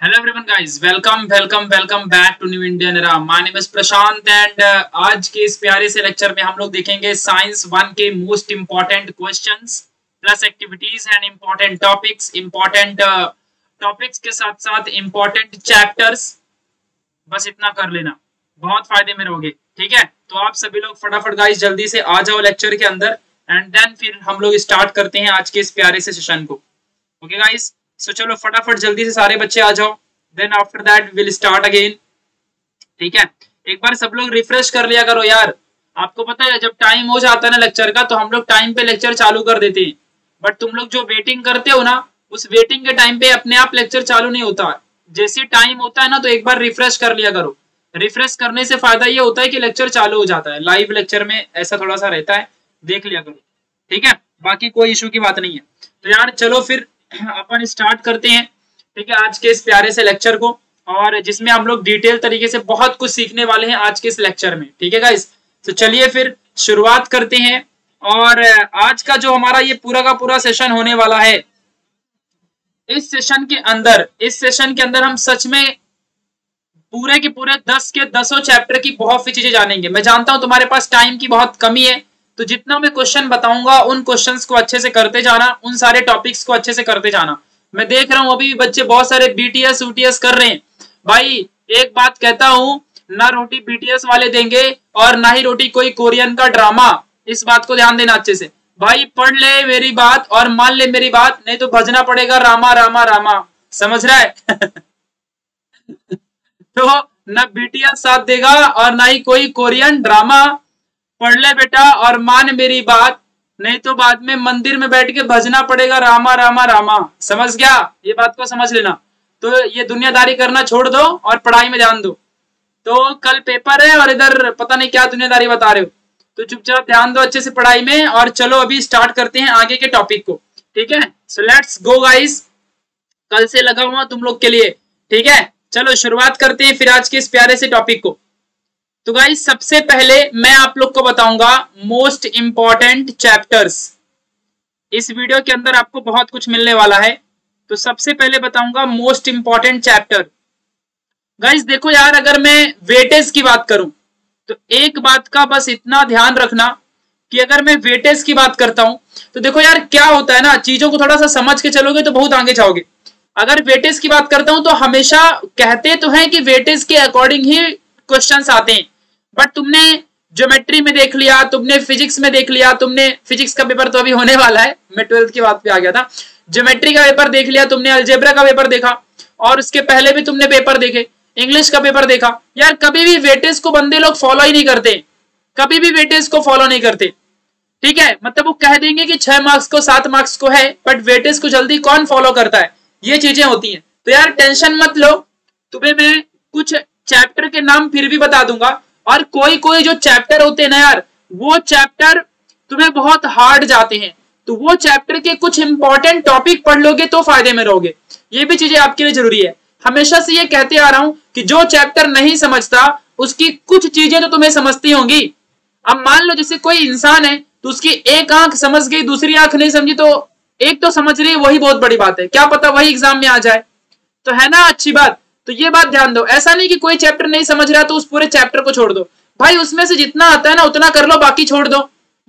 Hello everyone guys welcome welcome welcome back to new Indian era my name is Prashant and आज के इस प्यारे से lecture में हम लोग देखेंगे साइंस वन के most important questions plus activities and important topics important topics के साथ साथ इंपॉर्टेंट चैप्टर्स बस इतना कर लेना। बहुत फ़ायदे में रहोगे। ठीक है? तो आप सभी लोग फटाफट गाइस जल्दी से आ जाओ लेक्चर के अंदर एंड देन फिर हम लोग स्टार्ट करते हैं आज के इस प्यारे से सेशन को। ओके okay, गाइस सो चलो, फटाफट जल्दी से सारे बच्चे आ जाओ। Then after that will start again ठीक है? एक बार सब लोग रिफ्रेश कर लिया करो यार। आपको पता है, जब टाइम हो जाता है ना लेक्चर का तो हम लोग टाइम पे लेक्चर चालू कर देते हैं। बट तुम लोग जो वेटिंग करते हो ना, उस वेटिंग के टाइम पे अपने आप लेक्चर चालू नहीं होता। जैसे टाइम होता है ना तो एक बार रिफ्रेश कर लिया करो। रिफ्रेश करने से फ़ायदा ये होता है कि लेक्चर चालू हो जाता है। लाइव लेक्चर में ऐसा थोड़ा सा रहता है। देख लिया करो। ठीक है? बाकी कोई इशू की बात नहीं है। तो यार, चलो फिर अपन स्टार्ट करते हैं। ठीक है, आज के इस प्यारे से लेक्चर को। और जिसमें हम लोग डिटेल तरीके से बहुत कुछ सीखने वाले हैं आज के इस लेक्चर में। ठीक है गाइस तो चलिए फिर शुरुआत करते हैं। और आज का जो हमारा ये पूरा का पूरा सेशन होने वाला है, इस सेशन के अंदर, इस सेशन के अंदर हम सच में पूरे के पूरे दस के दसों चैप्टर की बहुत सी चीज़ें जानेंगे। मैं जानता हूँ तुम्हारे पास टाइम की बहुत कमी है। तो जितना मैं क्वेश्चन बताऊँगा, उन क्वेश्चन को अच्छे से करते जाना, उन सारे टॉपिक्स को अच्छे से करते जाना। मैं देख रहा हूँ, अभी भी बच्चे बहुत सारे बीटीएस यूटीएस कर रहे हैं। भाई, एक बात कहता हूँ, ना रोटी बीटीएस वाले देंगे और ना ही रोटी कोई कोरियन का ड्रामा इस बात को ध्यान देना अच्छे से। भाई, पढ़ ले मेरी बात और मान ले मेरी बात, नहीं तो भजना पड़ेगा रामा रामा रामा। समझ रहा है? तो ना बीटीएस साथ देगा और ना ही कोई कोरियन ड्रामा पढ़ ले बेटा और मान मेरी बात, नहीं तो बाद में मंदिर में बैठ के भजना पड़ेगा रामा रामा रामा। समझ गया? ये बात को समझ लेना। तो ये दुनियादारी करना छोड़ दो और पढ़ाई में ध्यान दो। तो कल पेपर है और इधर पता नहीं क्या दुनियादारी बता रहे हो। तो चुपचाप ध्यान दो अच्छे से पढ़ाई में और चलो अभी स्टार्ट करते हैं आगे के टॉपिक को। ठीक है? सो लेट्स गो गाइस कल से लगा हुआ तुम लोग के लिए। ठीक है? चलो शुरुआत करते हैं फिर आज के इस प्यारे से टॉपिक को। तो गाइस सबसे पहले मैं आप लोग को बताऊँगा मोस्ट इंपॉर्टेंट चैप्टर्स इस वीडियो के अंदर आपको बहुत कुछ मिलने वाला है। तो सबसे पहले बताऊँगा मोस्ट इंपॉर्टेंट चैप्टर गाइस देखो यार, अगर मैं वेटेज की बात करूँ तो एक बात का बस इतना ध्यान रखना कि अगर मैं वेटेज की बात करता हूँ तो देखो यार, क्या होता है ना, चीज़ों को थोड़ा सा समझ के चलोगे तो बहुत आगे जाओगे। अगर वेटेज की बात करता हूँ तो हमेशा कहते तो हैं कि वेटेज के अकॉर्डिंग ही क्वेश्चंस आते हैं। बट तुमने ज्योमेट्री में देख लिया, तुमने फिजिक्स में देख लिया, तुमने फिजिक्स का पेपर तो अभी होने वाला है, मैं ट्वेल्थ की बात पे आ गया था। ज्योमेट्री का पेपर देख लिया तुमने अल्जेब्रा का पेपर देखा, और उसके पहले भी तुमने पेपर देखे इंग्लिश का पेपर देखा। यार, कभी भी वेटेज को बंदे लोग फॉलो ही नहीं करते। कभी भी वेटेज को फॉलो नहीं करते। ठीक है? मतलब वो कह देंगे कि छह मार्क्स को, सात मार्क्स को है बट वेटेज को जल्दी कौन फॉलो करता है? ये चीज़ें होती हैं। तो यार टेंशन मत लो। तुम्हें मैं कुछ चैप्टर के नाम फिर भी बता दूँगा। और कोई कोई जो चैप्टर होते हैं ना यार, वो चैप्टर तुम्हें बहुत हार्ड जाते हैं। तो वो चैप्टर के कुछ इंपॉर्टेंट टॉपिक पढ़ लोगे तो फ़ायदे में रहोगे। ये भी चीज़ें आपके लिए ज़रूरी है। हमेशा से ये कहते आ रहा हूँ कि जो चैप्टर नहीं समझता, उसकी कुछ चीज़ें तो तुम्हें समझती होंगी। अब मान लो जैसे कोई इंसान है तो उसकी एक आँख समझ गई, दूसरी आँख नहीं समझी तो एक तो समझ रही है वही बहुत बड़ी बात है। क्या पता वही एग्ज़ाम में आ जाए। तो है ना, अच्छी बात? तो ये बात ध्यान दो। ऐसा नहीं कि कोई चैप्टर नहीं समझ रहा तो उस पूरे चैप्टर को छोड़ दो। भाई, उसमें से जितना आता है ना, उतना कर लो, बाकी छोड़ दो।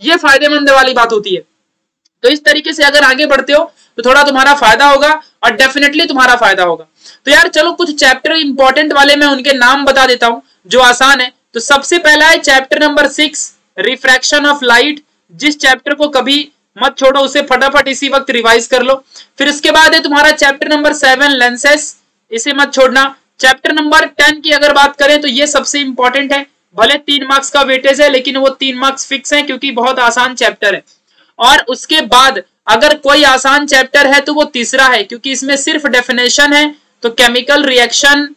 ये फ़ायदेमंद वाली बात होती है। तो इस तरीके से अगर आगे बढ़ते हो तो थोड़ा तुम्हारा फ़ायदा होगा और डेफिनेटली तुम्हारा फ़ायदा होगा। तो यार, चलो, कुछ चैप्टर इंपॉर्टेंट वाले मैं उनके नाम बता देता हूँ, जो आसान है। तो सबसे पहला है chapter number six refraction of light जिस चैप्टर को कभी मत छोड़ो, उसे फटाफट इसी वक्त रिवाइज कर लो। फिर उसके बाद है तुम्हारा चैप्टर नंबर सेवन लेंसेस इसे मत छोड़ना। चैप्टर नंबर टेन की अगर बात करें तो ये सबसे इंपॉर्टेंट है। भले तीन मार्क्स का वेटेज है, लेकिन वो तीन मार्क्स फिक्स है क्योंकि बहुत आसान चैप्टर है। और उसके बाद अगर कोई आसान चैप्टर है तो वो तीसरा है, क्योंकि इसमें सिर्फ़ डेफिनेशन है तो केमिकल रिएक्शन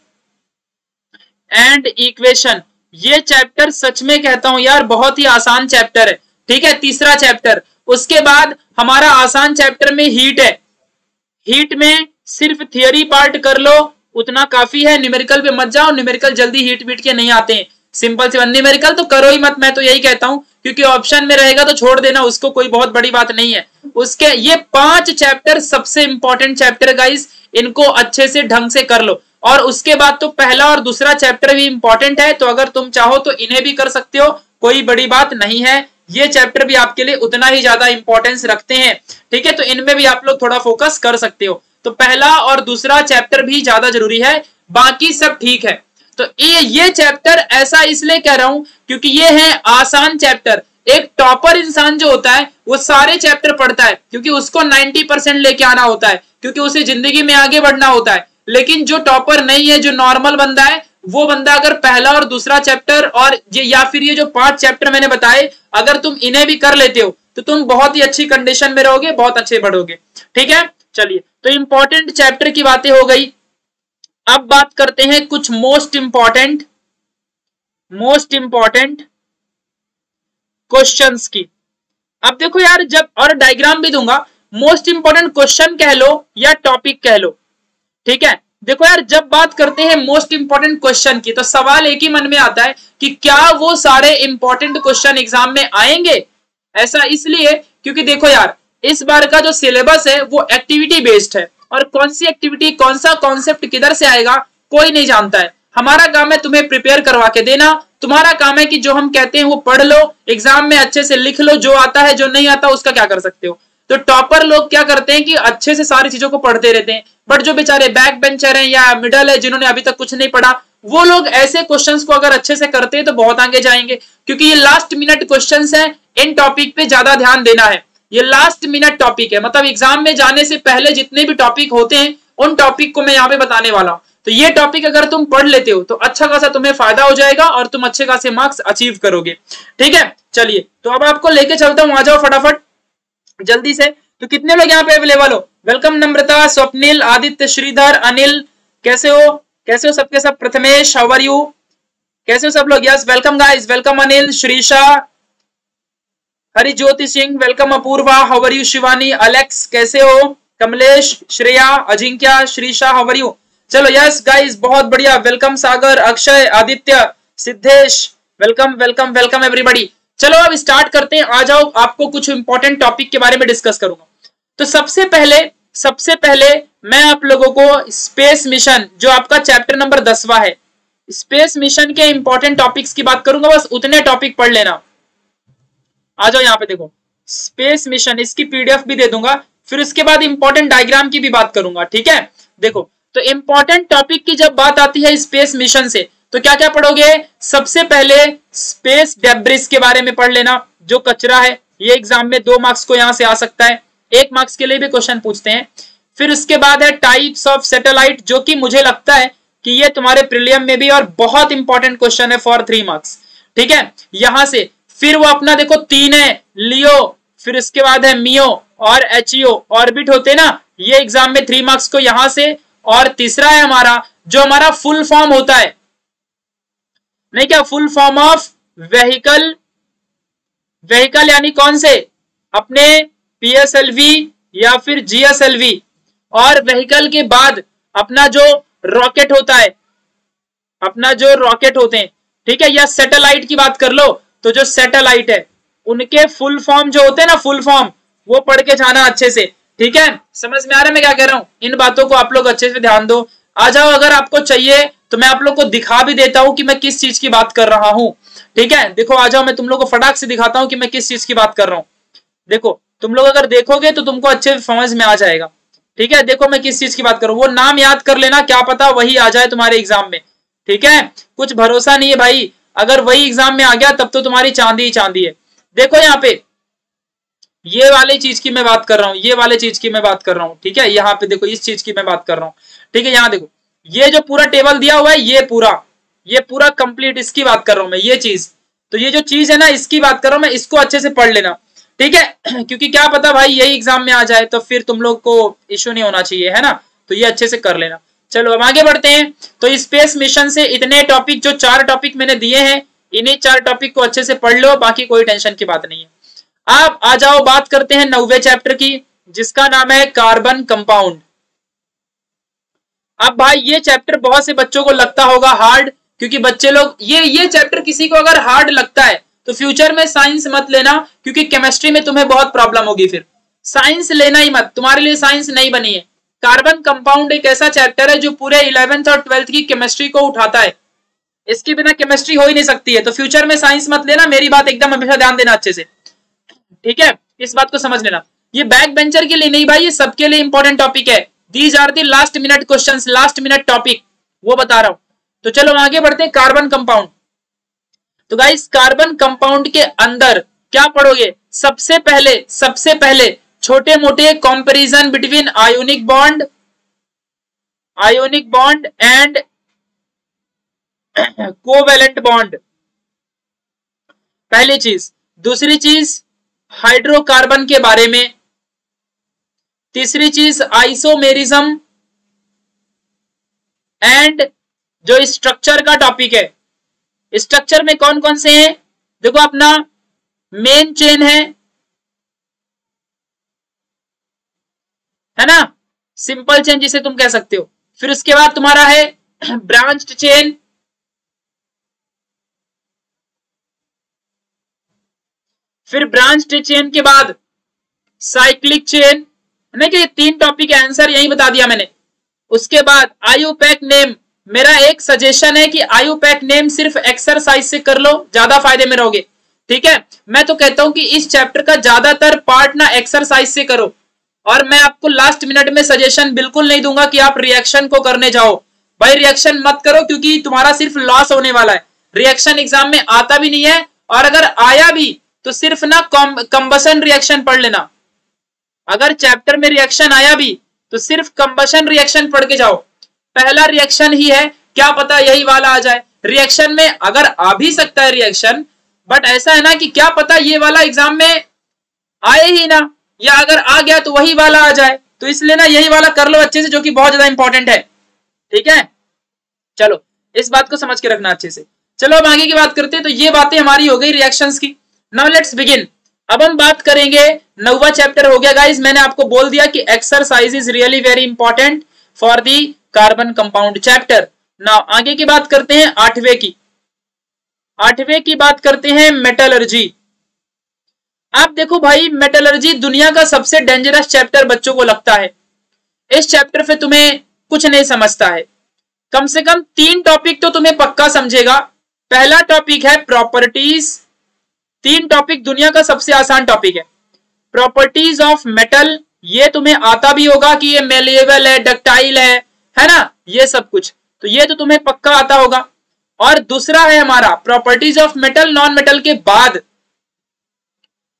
एंड इक्वेशन ये चैप्टर सच में कहता हूँ यार, बहुत ही आसान चैप्टर है। ठीक है, तीसरा चैप्टर उसके बाद हमारा आसान चैप्टर में हीट है। हीट में सिर्फ़ थियोरी पार्ट कर लो, उतना काफ़ी है न्यूमेरिकल पे मत जाओ न्यूमेरिकल जल्दी हीट बीट के नहीं आते हैं। सिंपल से न्यूमेरिकल तो करो ही मत, मैं तो यही कहता हूँ, क्योंकि ऑप्शन में रहेगा तो छोड़ देना, उसको कोई बहुत बड़ी बात नहीं है। उसके, ये पाँच चैप्टर सबसे इंपॉर्टेंट चैप्टर गाइस इनको अच्छे से ढंग से कर लो। और उसके बाद तो पहला और दूसरा चैप्टर भी इंपॉर्टेंट है तो अगर तुम चाहो तो इन्हें भी कर सकते हो, कोई बड़ी बात नहीं है। ये चैप्टर भी आपके लिए उतना ही ज़्यादा इंपॉर्टेंस रखते हैं, ठीक है? तो इनमें भी आप लोग थोड़ा फोकस कर सकते हो। तो पहला और दूसरा चैप्टर भी ज़्यादा ज़रूरी है, बाकी सब ठीक है। तो ये ये चैप्टर ऐसा इसलिए कह रहा हूँ, क्योंकि ये है आसान चैप्टर एक टॉपर इंसान जो होता है, वो सारे चैप्टर पढ़ता है, क्योंकि उसको 90 परसेंट लेके आना होता है, क्योंकि उसे ज़िंदगी में आगे बढ़ना होता है। लेकिन जो टॉपर नहीं है, जो नॉर्मल बंदा है, वो बंदा अगर पहला और दूसरा चैप्टर और ये, या फिर ये जो पाँच चैप्टर मैंने बताए, अगर तुम इन्हें भी कर लेते हो तो तुम बहुत ही अच्छी कंडीशन में रहोगे, बहुत अच्छे बढ़ोगे ठीक है? चलिए तो इंपॉर्टेंट चैप्टर की बातें हो गई। अब बात करते हैं कुछ most important most important questions की। अब देखो यार, जब और डायग्राम भी दूँगा मोस्ट इंपॉर्टेंट क्वेश्चन कह लो या टॉपिक कह लो। ठीक है? देखो यार, जब बात करते हैं मोस्ट इंपॉर्टेंट क्वेश्चन की तो सवाल एक ही मन में आता है कि क्या वो सारे इंपॉर्टेंट क्वेश्चन एग्ज़ाम में आएँगे? ऐसा इसलिए, क्योंकि देखो यार इस बार का जो सिलेबस है, वो एक्टिविटी बेस्ड है। और कौन सी एक्टिविटी कौन सा कॉन्सेप्ट किधर से आएगा, कोई नहीं जानता है। हमारा काम है तुम्हें प्रिपेयर करवा के देना। तुम्हारा काम है कि जो हम कहते हैं, वो पढ़ लो एग्ज़ाम में अच्छे से लिख लो, जो आता है, जो नहीं आता, उसका क्या कर सकते हो? तो टॉपर लोग क्या करते हैं कि अच्छे से सारी चीज़ों को पढ़ते रहते हैं। बट जो बेचारे बैक बेंचर हैं या मिडल है, जिन्होंने अभी तक कुछ नहीं पढ़ा, वो लोग ऐसे क्वेश्चंस को अगर अच्छे से करते हैं तो बहुत आगे जाएँगे। क्योंकि ये लास्ट मिनट क्वेश्चंस हैं, इन टॉपिक पे ज़्यादा ध्यान देना है। ये लास्ट मिनट टॉपिक है। मतलब एग्ज़ाम में जाने से पहले जितने भी टॉपिक होते हैं, उन टॉपिक को मैं यहाँ पे बताने वाला हूँ। तो ये टॉपिक अगर तुम पढ़ लेते हो तो अच्छा खासा तुम्हें फ़ायदा हो जाएगा और तुम अच्छे खासे मार्क्स अचीव करोगे। ठीक है? चलिए तो अब आपको लेके चलता हूँ, आ जाओ फटाफट। जल्दी से। तो कितने लोग यहाँ पे अवेलेबल हो? वेलकम नम्रता, स्वप्निल, आदित्य, श्रीधर, अनिल। कैसे हो? कैसे हो सबके सब? प्रथमेश हाउ आर यू कैसे हो सब लोग? Yes welcome guys welcome Anil Shrisha Hari Jyoti Singh welcome Apurva how are you Shivani Alex कैसे हो? Kamlesh, Shreya, Ajinkya, Shrisha how are you चलो यस गाइस बहुत बढ़िया welcome Sagar, Akshay, Aditya, Siddhesh welcome welcome welcome everybody चलो, अब start करते हैं। आ जाओ, आपको कुछ इंपॉर्टेंट टॉपिक के बारे में डिस्कस करूँगा। तो सबसे पहले सबसे पहले मैं आप लोगों को स्पेस मिशन जो आपका चैप्टर नंबर दसवा है स्पेस मिशन के इंपॉर्टेंट टॉपिक्स की बात करूँगा, बस उतने टॉपिक पढ़ लेना। आ जाओ यहाँ पे देखो। स्पेस मिशन इसकी पीडीएफ भी दे दूँगा, फिर उसके बाद इंपॉर्टेंट डायग्राम की भी बात करूँगा, ठीक है? देखो तो इंपॉर्टेंट टॉपिक की जब बात आती है स्पेस मिशन से तो क्या क्या पढ़ोगे? सबसे पहले स्पेस डेब्रिस के बारे में पढ़ लेना, जो कचरा है, ये एग्ज़ाम में दो मार्क्स को यहाँ से आ सकता है। एक मार्क्स के लिए भी क्वेश्चन पूछते हैं। फिर उसके बाद है टाइप्स ऑफ़ सैटेलाइट जो कि मुझे लगता है कि ये तुम्हारे प्रिलियम में भी और बहुत इंपॉर्टेंट क्वेश्चन है फॉर थ्री मार्क्स ठीक है? यहाँ से फिर वो अपना देखो तीन है, लियो, फिर उसके बाद है मियो और एचईओ, ऑर्बिट होते ना, ये एग्ज़ाम में थ्री मार्क्स को यहाँ से, और तीसरा है हमारा, जो हमारा फुल फॉर्म होता है। नहीं क्या full form of vehicle vehicle यानी कौन से? अपने पीएसएलवी या फिर जीएसएलवी और वेहीकल के बाद अपना जो रॉकेट होता है, अपना जो रॉकेट होते हैं, ठीक है, या सैटेलाइट की बात कर लो तो जो सैटेलाइट है, उनके फुल फॉर्म जो होते हैं ना फुल फॉर्म वो पढ़ के जाना अच्छे से। ठीक है? समझ में आ रहा है मैं क्या कह रहा हूँ? इन बातों को आप लोग अच्छे से ध्यान दो। आ जाओ, अगर आपको चाहिए तो मैं आप लोग को दिखा भी देता हूँ कि मैं किस चीज़ की बात कर रहा हूँ। ठीक है? देखो, आ जाओ, मैं तुम लोग को फटाक से दिखाता हूँ कि मैं किस चीज़ की बात कर रहा हूँ। देखो, तुम लोग अगर देखोगे तो तुमको अच्छे समझ में आ जाएगा। ठीक है? देखो, मैं किस चीज़ की बात करूँ वो नाम याद कर लेना, क्या पता वही आ जाए तुम्हारे एग्ज़ाम में। ठीक है? कुछ भरोसा नहीं है भाई। अगर वही एग्ज़ाम में आ गया, तब तो तुम्हारी चांदी ही चांदी है। देखो यहाँ पे, ये वाली चीज़ की मैं बात कर रहा हूँ, ये वाले चीज़ की मैं बात कर रहा हूँ, ठीक है? यहाँ पे देखो, इस चीज़ की मैं बात कर रहा हूँ, ठीक है? यहाँ देखो, ये जो पूरा टेबल दिया हुआ है, ये पूरा ये पूरा कंप्लीट इसकी बात कर रहा हूँ मैं, ये चीज़। तो ये जो चीज़ है ना, इसकी बात कर रहा हूँ मैं, इसको अच्छे से पढ़ लेना, ठीक है? क्योंकि क्या पता भाई, यही एग्ज़ाम में आ जाए तो फिर तुम लोग को इश्यू नहीं होना चाहिए, है ना? तो ये अच्छे से कर लेना। चलो हम आगे बढ़ते हैं। तो स्पेस मिशन से इतने टॉपिक जो चार टॉपिक मैंने दिए हैं, इन्हीं चार टॉपिक को अच्छे से पढ़ लो, बाकी कोई टेंशन की बात नहीं है। आप आ जाओ, बात करते हैं नौवे चैप्टर की, जिसका नाम है कार्बन कंपाउंड अब भाई, ये चैप्टर बहुत से बच्चों को लगता होगा हार्ड क्योंकि बच्चे लोग, ये ये चैप्टर किसी को अगर हार्ड लगता है तो फ्यूचर में साइंस मत लेना, क्योंकि केमिस्ट्री में तुम्हें बहुत प्रॉब्लम होगी फिर। साइंस लेना ही मत, तुम्हारे लिए साइंस नहीं बनी है। कार्बन कंपाउंड एक ऐसा चैप्टर है जो पूरे इलेवेंथ और ट्वेल्थ की केमिस्ट्री को उठाता है। इसके बिना केमिस्ट्री हो ही नहीं सकती है। तो फ्यूचर में साइंस मत लेना, मेरी बात एकदम हमेशा ध्यान देना अच्छे से। ठीक है? इस बात को समझ लेना। ये बैक बेंचर के लिए नहीं भाई, ये सबके लिए इंपॉर्टेंट टॉपिक है। These are the last minute question last minute topic वो बता रहा हूँ। तो चलो आगे बढ़ते हैं कार्बन कंपाउंड तो गाइस कार्बन कंपाउंड के अंदर क्या पढ़ोगे? सबसे पहले सबसे पहले छोटे मोटे comparison between ionic bond ionic bond and covalent bond पहली चीज़, दूसरी चीज़ हाइड्रोकार्बन के बारे में, तीसरी चीज़ आइसोमेरिज्म एंड जो स्ट्रक्चर का टॉपिक है। स्ट्रक्चर में कौन कौन से हैं? देखो अपना मेन चेन है है ना? सिंपल चेन जिसे तुम कह सकते हो। फिर उसके बाद तुम्हारा है ब्रांच्ड चेन फिर ब्रांच चेन के बाद साइक्लिक चेन है कि तीन टॉपिक का आंसर यही बता दिया मैंने। उसके बाद आयुपैक नेम मेरा एक सजेशन है कि आयुपैक नेम सिर्फ़ एक्सरसाइज से कर लो, ज़्यादा फ़ायदे में रहोगे। ठीक है? मैं तो कहता हूँ कि इस चैप्टर का ज़्यादातर पार्ट ना एक्सरसाइज से करो। और मैं आपको लास्ट मिनट में सजेशन बिल्कुल नहीं दूँगा कि आप रिएक्शन को करने जाओ। भाई रिएक्शन मत करो क्योंकि तुम्हारा सिर्फ़ लॉस होने वाला है। रिएक्शन एग्ज़ाम में आता भी नहीं है और अगर आया भी तो सिर्फ़ ना कंबसन रिएक्शन पढ़ लेना। अगर चैप्टर में रिएक्शन आया भी तो सिर्फ़ कंबसन रिएक्शन पढ़ के जाओ। पहला रिएक्शन ही है, क्या पता यही वाला आ जाए। रिएक्शन में अगर आ भी सकता है रिएक्शन बट ऐसा है ना कि क्या पता ये वाला एग्ज़ाम में आए ही ना। या अगर आ गया तो वही वाला आ जाए। तो इसलिए ना यही वाला कर लो अच्छे से, जो कि बहुत ज़्यादा इंपॉर्टेंट है। ठीक है? चलो, इस बात को समझ के रखना अच्छे से। चलो, अब आगे की बात करते हैं तो ये बातें हमारी हो गई रिएक्शन की। नाउ लेट्स बिगिन अब हम बात करेंगे, नौवा चैप्टर हो गया गाइस मैंने आपको बोल दिया कि exercise is really very important for the carbon compound chapter now आगे की बात करते हैं, आठवें की। आठवें की बात करते हैं मेटलर्जी आप देखो भाई मेटलर्जी दुनिया का सबसे डेंजरस चैप्टर बच्चों को लगता है। इस चैप्टर पे तुम्हें कुछ नहीं समझता है। कम से कम तीन टॉपिक तो तुम्हें पक्का समझेगा। पहला टॉपिक है प्रॉपर्टीज़ तीन टॉपिक दुनिया का सबसे आसान टॉपिक है। प्रॉपर्टीज़ ऑफ़ मेटल ये तुम्हें आता भी होगा कि ये मेलेबल है डक्टाइल है है ना? ये सब कुछ। तो ये तो तुम्हें पक्का आता होगा। और दूसरा है हमारा properties of metal non metal के बाद।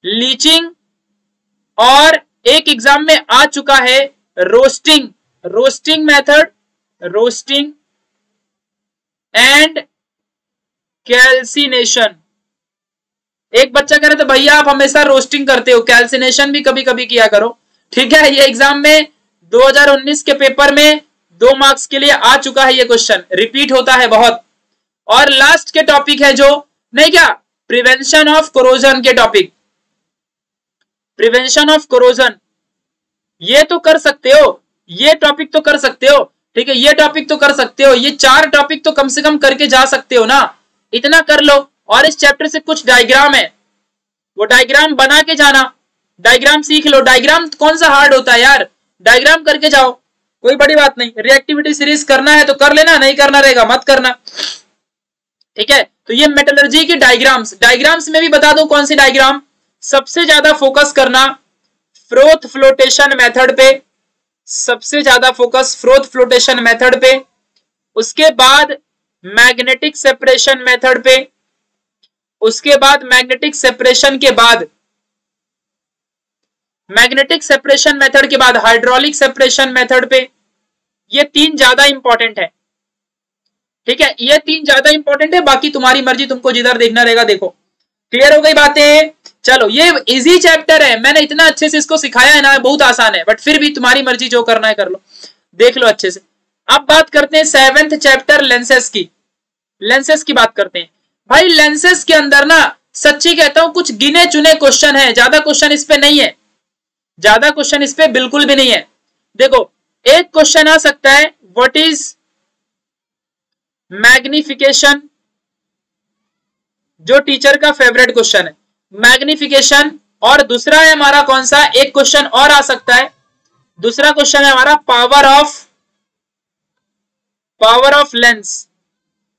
लीचिंग, और एक एग्ज़ाम में आ चुका है roasting. Roasting method, roasting and calcination. एक बच्चा कह रहे थे भैया आप हमेशा रोस्टिंग करते हो, कैल्सिनेशन भी कभी कभी किया करो। ठीक है, ये एग्ज़ाम में 2019 के पेपर में दो मार्क्स के लिए आ चुका है ये क्वेश्चन। रिपीट होता है बहुत। और लास्ट के टॉपिक है जो, नहीं क्या, प्रिवेंशन ऑफ़ कोरोजन के टॉपिक। प्रिवेंशन ऑफ़ कोरोजन ये तो कर सकते हो। ये टॉपिक तो कर सकते हो। ठीक है, ये टॉपिक तो कर सकते हो। ये चार टॉपिक तो कम से कम करके जा सकते हो ना। इतना कर लो। और इस चैप्टर से कुछ डायग्राम है। वो डायग्राम बना के जाना। डायग्राम सीख लो। डायग्राम कौन सा हार्ड होता है यार? डायग्राम करके जाओ। कोई बड़ी बात नहीं। रिएक्टिविटी सीरीज़ करना है तो कर लेना, नहीं करना रहेगा, मत करना। ठीक है? तो ये मेटलर्जी की डायग्राम्स डायग्राम्स में भी बता दो कौन सी डायग्राम सबसे ज़्यादा फोकस करना फ्रोथ फ्लोटेशन मेथड पे, सबसे ज़्यादा फोकस फ्रोथ फ्लोटेशन मेथड पे, उसके बाद मैग्नेटिक सेपरेशन मेथड पे, उसके बाद मैग्नेटिक सेपरेशन के बाद मैग्नेटिक सेपरेशन मेथड के बाद हाइड्रोलिक सेपरेशन मेथड पे, ये तीन ज़्यादा इंपॉर्टेंट है। ठीक है? ये तीन ज़्यादा इंपॉर्टेंट है, बाकी तुम्हारी मर्ज़ी, तुमको जिधर देखना रहेगा देखो। क्लियर हो गई बातें? चलो, ये इजी चैप्टर है। मैंने इतना अच्छे से इसको सिखाया है ना, बहुत आसान है बट फिर भी तुम्हारी मर्ज़ी, जो करना है कर लो। देख लो अच्छे से। अब बात करते हैं सेवेंथ चैप्टर लेंसेस की। लेंसेस की बात करते हैं। भाई लेंसेस के अंदर ना, सच्ची कहता हूँ, कुछ गिने चुने क्वेश्चन है। ज़्यादा क्वेश्चन इस पे नहीं है। ज़्यादा क्वेश्चन इस पे बिल्कुल भी नहीं है। देखो, एक क्वेश्चन आ सकता है व्हाट इज़ मैग्निफिकेशन जो टीचर का फेवरेट क्वेश्चन है। मैग्निफिकेशन। और दूसरा है हमारा कौन सा? एक क्वेश्चन और आ सकता है। दूसरा क्वेश्चन है हमारा power of power of lens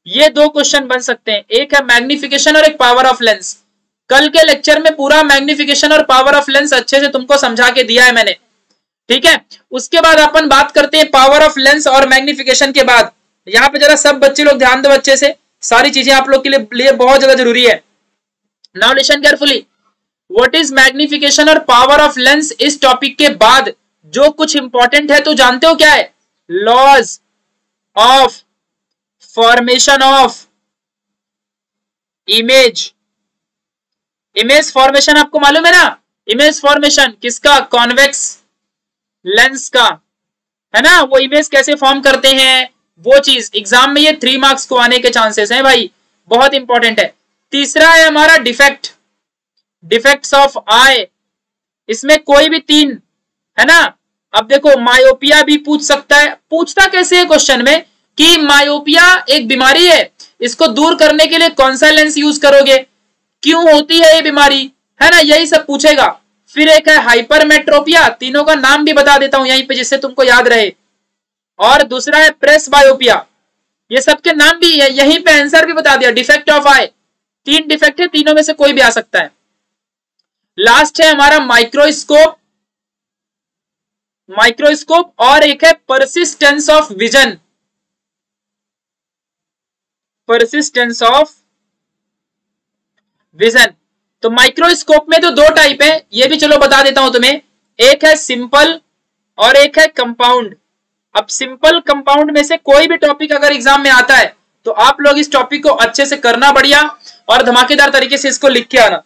ये दो क्वेश्चन बन सकते हैं। एक है मैग्निफिकेशन और एक पावर ऑफ़ लेंस कल के लेक्चर में पूरा मैग्निफिकेशन और पावर ऑफ़ लेंस अच्छे से तुमको समझा के दिया है मैंने। ठीक है? उसके बाद अपन बात करते हैं पावर ऑफ़ लेंस और मैग्निफिकेशन के बाद। यहाँ पे जरा सब बच्चे लोग ध्यान दो अच्छे से। सारी चीज़ें आप लोग के लिए, बहुत ज़्यादा ज़रूरी है। Now listen carefully what is magnification और पावर ऑफ़ लेंस इस टॉपिक के बाद. जो कुछ इंपॉर्टेंट है तो जानते हो क्या है? Laws of formation of image image formation आपको मालूम है ना? इमेज फॉर्मेशन किसका? कॉन्वेक्स लेंस का. है ना? वो इमेज कैसे फॉर्म करते हैं? वो चीज़. एग्ज़ाम में ये थ्री मार्क्स को आने के चांसेस हैं भाई. बहुत इंपॉर्टेंट है. तीसरा है हमारा डिफेक्ट डिफेक्ट्स ऑफ़ आई इसमें कोई भी तीन, है ना? अब देखो मायोपिया भी पूछ सकता है। पूछता कैसे है क्वेश्चन में? कि मायोपिया एक बीमारी है। इसको दूर करने के लिए कौन सा लेंस यूज़ करोगे? क्यों होती है ये बीमारी? है ना? यही सब पूछेगा। फिर एक है हाइपरमेट्रोपिया तीनों का नाम भी बता देता हूँ यहीं पे, जिससे तुमको याद रहे। और दूसरा है प्रेस बायोपिया ये सबके नाम भी है। यहीं पे आंसर भी बता दिया। डिफेक्ट ऑफ़ आई तीन डिफेक्ट है, तीनों में से कोई भी आ सकता है। लास्ट है हमारा माइक्रोस्कोप माइक्रोस्कोप और एक है persistence of vision persistence of vision तो माइक्रोस्कोप में तो दो टाइप है, ये भी चलो बता देता हूँ तुम्हें। एक है सिंपल और एक है कंपाउंड अब सिंपल कंपाउंड में से कोई भी टॉपिक अगर एग्ज़ाम में आता है तो आप लोग इस टॉपिक को अच्छे से करना बढ़िया। और धमाकेदार तरीके से इसको लिख के आना।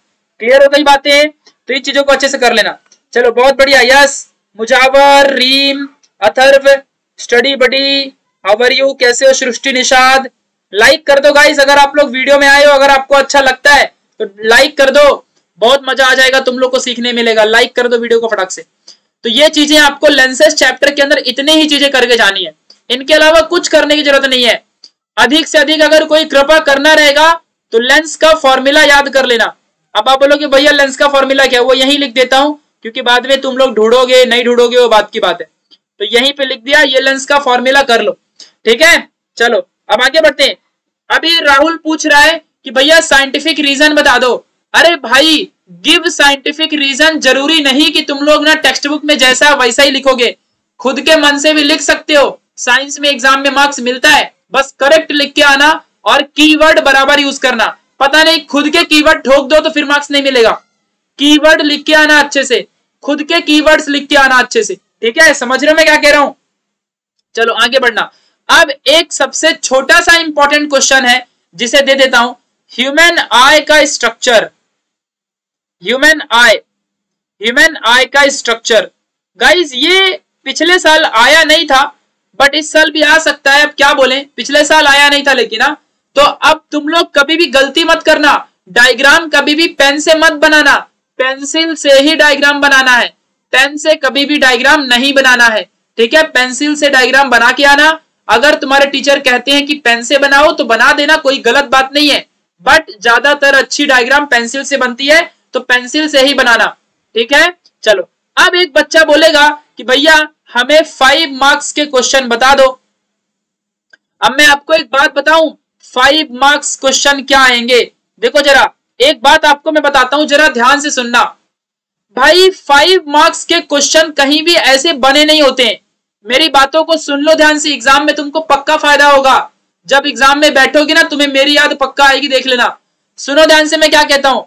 क्लियर हो गई बातें? तो इन चीज़ों को अच्छे से कर लेना। चलो, बहुत बढ़िया। Yes, Mujawar, Reem, Atharva, study buddy, how are you, कैसे हो सृष्टि निषाद? लाइक कर दो गाइस अगर आप लोग वीडियो में आए हो, अगर आपको अच्छा लगता है तो लाइक कर दो। बहुत मज़ा आ जाएगा, तुम लोग को सीखने मिलेगा। लाइक कर दो वीडियो को फटाक से। तो ये चीज़ें आपको लेंसेज चैप्टर के अंदर इतनी ही चीज़ें करके जानी है। इनके अलावा कुछ करने की ज़रूरत नहीं है। अधिक से अधिक अगर कोई कृपा करना रहेगा तो लेंस का फॉर्मूला याद कर लेना। अब आप बोलोगे, भैया लेंस का फॉर्मूला क्या वो यही लिख देता हूँ, क्योंकि बाद में तुम लोग ढूंढोगे, नहीं ढूंढोगे, वो बात की बात है। तो यहीं पे लिख दिया, ये लेंस का फॉर्मूला कर लो। ठीक है? चलो, अब आगे बढ़ते हैं। अभी राहुल पूछ रहा है कि, भैया साइंटिफिक रीजन बता दो। अरे भाई गिव साइंटिफिक रीजन ज़रूरी नहीं कि तुम लोग ना टेक्स्ट बुक में जैसा वैसा ही लिखोगे। खुद के मन से भी लिख सकते हो। साइंस में एग्ज़ाम में मार्क्स मिलता है। बस करेक्ट लिख के आना। और कीवर्ड बराबर यूज़ करना। पता नहीं खुद के कीवर्ड ठोक दो तो फिर मार्क्स नहीं मिलेगा। कीवर्ड लिख के आना अच्छे से। खुद के कीवर्ड्स लिख के आना अच्छे से। ठीक है? समझ रहे हो मैं क्या कह रहा हूँ? चलो आगे बढ़ना। अब एक सबसे छोटा सा इंपॉर्टेंट क्वेश्चन है जिसे दे देता हूँ। ह्यूमन आई का structure human eye human eye का स्ट्रक्चर गाइज़ ये पिछले साल आया नहीं था बट इस साल भी आ सकता है। अब क्या बोले? पिछले साल आया नहीं था लेकिन ना हाँ, तो अब तुम लोग कभी भी गलती मत करना। डायग्राम कभी भी पेन से मत बनाना। पेंसिल से ही डायग्राम बनाना है। पेन से कभी भी डायग्राम नहीं बनाना है। ठीक है? पेंसिल से डायग्राम बना के आना। अगर तुम्हारे टीचर कहते हैं कि पेन से बनाओ तो बना देना, कोई गलत बात नहीं है। बट ज़्यादातर अच्छी डायग्राम पेंसिल से बनती है तो पेंसिल से ही बनाना। ठीक है? चलो। अब एक बच्चा बोलेगा कि भैया, हमें फाइव मार्क्स के क्वेश्चन बता दो। अब मैं आपको एक बात बताऊँ। फाइव मार्क्स क्वेश्चन क्या आएँगे? देखो जरा, एक बात आपको मैं बताता हूँ, जरा ध्यान से सुनना। भाई फाइव मार्क्स के क्वेश्चन कहीं भी ऐसे बने नहीं होते मेरी बातों को सुन लो ध्यान से एग्ज़ाम में तुमको पक्का फ़ायदा होगा। जब एग्ज़ाम में बैठोगे ना, तुम्हें मेरी याद पक्का आएगी, देख लेना। सुनो ध्यान से मैं क्या कहता हूँ।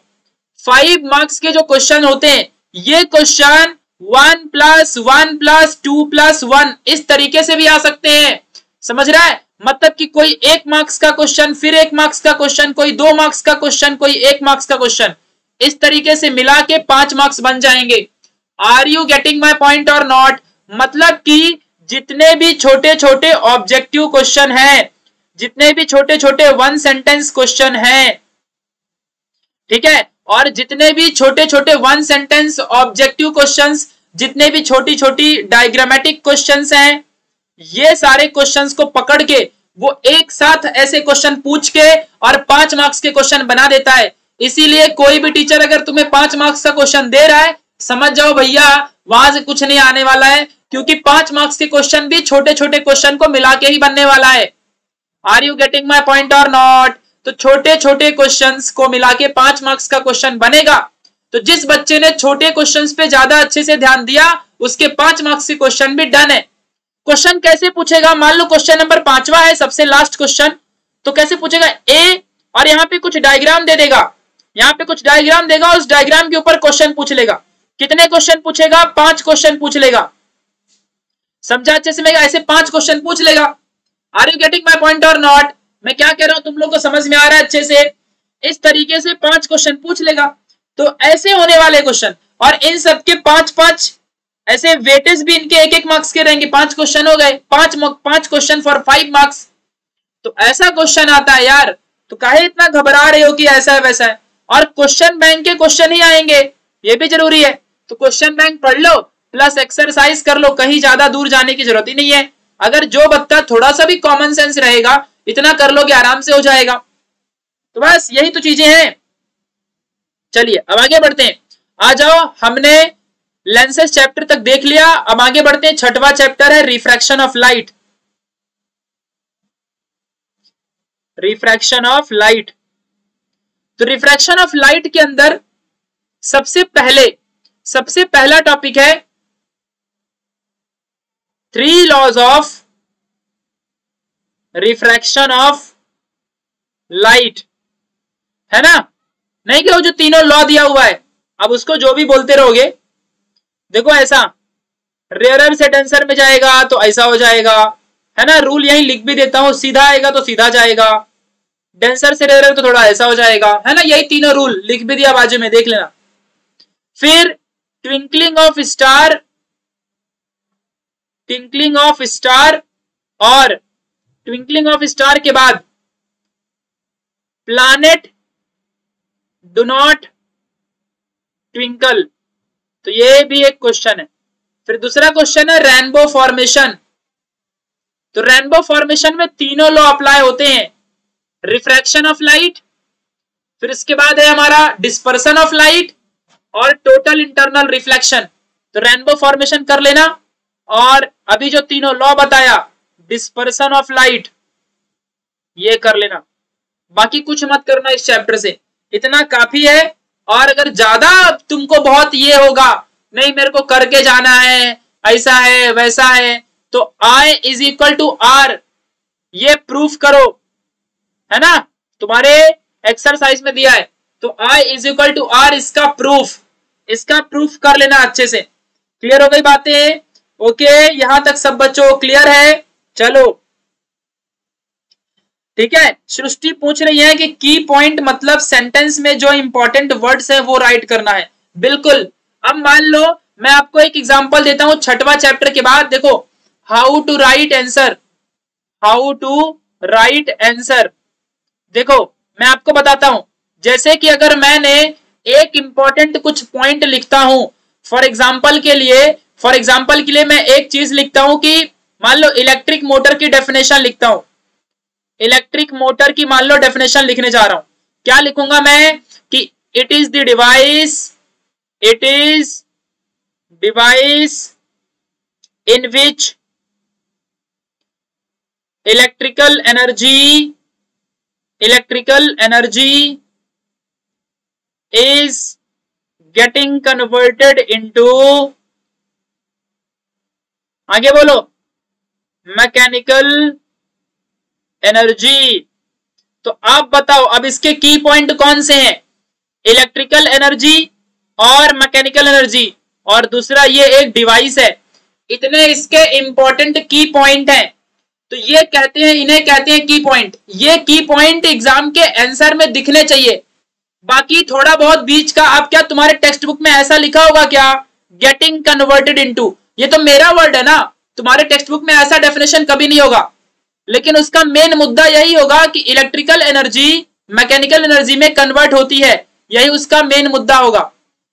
फाइव मार्क्स के जो क्वेश्चन होते हैं, ये question one plus one plus two plus one इस तरीके से भी आ सकते हैं। समझ रहा है? मतलब कि कोई एक मार्क्स का क्वेश्चन फिर एक मार्क्स का क्वेश्चन कोई दो मार्क्स का क्वेश्चन कोई एक मार्क्स का क्वेश्चन इस तरीके से मिला के पाँच मार्क्स बन जाएँगे। Are you getting my point or not मतलब कि जितने भी छोटे छोटे ऑब्जेक्टिव क्वेश्चन हैं, जितने भी छोटे छोटे वन सेंटेंस क्वेश्चन हैं, ठीक है? और जितने भी छोटे छोटे वन सेंटेंस ऑब्जेक्टिव क्वेश्चंस जितने भी छोटी छोटी डायग्रामेटिक क्वेश्चंस हैं ये सारे क्वेश्चंस को पकड़ के, वो एक साथ ऐसे क्वेश्चन पूछ के और पाँच मार्क्स के क्वेश्चन बना देता है। इसीलिए कोई भी टीचर अगर तुम्हें पाँच मार्क्स का क्वेश्चन दे रहा है, समझ जाओ भैया, वहाँ से कुछ नहीं आने वाला है, क्योंकि पाँच मार्क्स के क्वेश्चन भी छोटे छोटे क्वेश्चन को मिला के ही बनने वाला है। Are you getting my point or not तो छोटे छोटे क्वेश्चन को मिला के पाँच मार्क्स का क्वेश्चन बनेगा। तो जिस बच्चे ने छोटे क्वेश्चन पे ज़्यादा अच्छे से ध्यान दिया, उसके पाँच मार्क्स के क्वेश्चन भी डन है। क्वेश्चन कैसे पूछेगा? मान लो क्वेश्चन नंबर पांचवा है, सबसे लास्ट क्वेश्चन तो कैसे पूछेगा? ए और यहाँ पे कुछ डायग्राम दे देगा। यहाँ पे कुछ डायग्राम देगा, उस डायग्राम के ऊपर क्वेश्चन पूछ लेगा। कितने क्वेश्चन पूछेगा? पाँच क्वेश्चन पूछ लेगा। समझा अच्छे से? ऐसे पाँच क्वेश्चन पूछ लेगा। Are you getting my point or not मैं क्या कह रहा हूँ? तुम लोग को समझ में आ रहा है अच्छे से? इस तरीके से पाँच क्वेश्चन पूछ लेगा। तो ऐसे होने वाले क्वेश्चन और इन सबके पाँच पाँच ऐसे वेटेज भी इनके एक एक मार्क्स के रहेंगे। पाँच क्वेश्चन हो गए। पाँच पाँच क्वेश्चन फॉर फाइव मार्क्स तो ऐसा क्वेश्चन आता है यार। तो काहे इतना घबरा रहे हो कि ऐसा है, वैसा है? और क्वेश्चन बैंक के क्वेश्चन ही आएँगे। ये भी ज़रूरी है। तो क्वेश्चन बैंक पढ़ लो प्लस एक्सरसाइज कर लो। कहीं ज़्यादा दूर जाने की ज़रूरत ही नहीं है। अगर जो बच्चा थोड़ा सा भी कॉमन सेंस रहेगा, इतना कर लो कि आराम से हो जाएगा। तो बस यही तो चीज़ें हैं। चलिए, अब आगे बढ़ते हैं। आ जाओ, हमने लेंसेज चैप्टर तक देख लिया। अब आगे बढ़ते हैं। छठवा चैप्टर है refraction of light refraction of light तो रिफ्रैक्शन ऑफ़ लाइट के अंदर सबसे पहले, सबसे पहला टॉपिक है three laws of refraction of light है ना? नहीं क्या जो तीनों लॉ दिया हुआ है, अब उसको जो भी बोलते रहोगे देखो ऐसा रेयर से डेंसर में जाएगा तो ऐसा हो जाएगा, है ना? रूल यही लिख भी देता हूँ, सीधा आएगा तो सीधा जाएगा डेंसर से रेयर तो थोड़ा ऐसा हो जाएगा, है ना? यही तीनों रूल लिख भी दिया, बाजू में देख लेना। फिर twinkling of star twinkling of star और ट्विंकलिंग ऑफ़ स्टार के बाद प्लानेट डू नॉट ट्विंकल तो ये भी एक क्वेश्चन है। फिर दूसरा क्वेश्चन है रेनबो फॉर्मेशन तो रेनबो फॉर्मेशन में तीनों लॉ अप्लाई होते हैं। रिफ्रैक्शन ऑफ़ लाइट फिर इसके बाद है हमारा डिस्पर्सन ऑफ़ लाइट और टोटल इंटरनल रिफ्लेक्शन तो रेनबो फॉर्मेशन कर लेना। और अभी जो तीनों लॉ बताया डिस्पर्सन ऑफ़ लाइट ये कर लेना। बाकी कुछ मत करना इस चैप्टर से। इतना काफ़ी है। और अगर ज़्यादा तुमको बहुत ये होगा, नहीं, मेरे को करके जाना है, ऐसा है, वैसा है तो I is equal to R ये प्रूफ करो, है ना? तुम्हारे एक्सरसाइज में दिया है तो I is equal to R इसका प्रूफ इसका प्रूफ कर लेना अच्छे से। क्लियर हो गई बातें? ओके यहाँ तक सब बच्चों क्लियर है? चलो। ठीक है? सृष्टि पूछ रही है कि की पॉइंट मतलब सेंटेंस में जो इंपॉर्टेंट वर्ड्स है, वो राइट करना है। बिल्कुल। अब मान लो, मैं आपको एक एग्जांपल देता हूँ छठवा चैप्टर के बाद। देखो how to write answer how to write answer देखो, मैं आपको बताता हूँ। जैसे कि अगर मैंने एक इंपॉर्टेंट कुछ पॉइंट लिखता हूँ फॉर एग्ज़ाम्पल के लिए फॉर एग्ज़ाम्पल के लिए मैं एक चीज़ लिखता हूँ कि, मान लो इलेक्ट्रिक मोटर की डेफिनेशन लिखता हूँ। इलेक्ट्रिक मोटर की मान लो डेफिनेशन लिखने जा रहा हूँ। क्या लिखूँगा मैं कि it is the device it is device in which electrical energy electrical energy is getting converted into आगे बोलो मैकेनिकल एनर्जी। तो आप बताओ, अब इसके की पॉइंट कौन से हैं? इलेक्ट्रिकल एनर्जी और मैकेनिकल एनर्जी और दूसरा, ये एक डिवाइस है। इतने इसके इंपॉर्टेंट की पॉइंट हैं। तो ये कहते हैं, इन्हें कहते हैं की पॉइंट ये की पॉइंट एग्ज़ाम के आंसर में दिखने चाहिए। बाकी थोड़ा बहुत बीच का, आप क्या तुम्हारे टेक्स्ट बुक में ऐसा लिखा होगा क्या? गेटिंग कन्वर्टेड इनटू ये तो मेरा वर्ड है ना। तुम्हारे टेक्स्ट बुक में ऐसा डेफिनेशन कभी नहीं होगा। लेकिन उसका मेन मुद्दा यही होगा कि इलेक्ट्रिकल एनर्जी मैकेनिकल एनर्जी में कन्वर्ट होती है। यही उसका मेन मुद्दा होगा।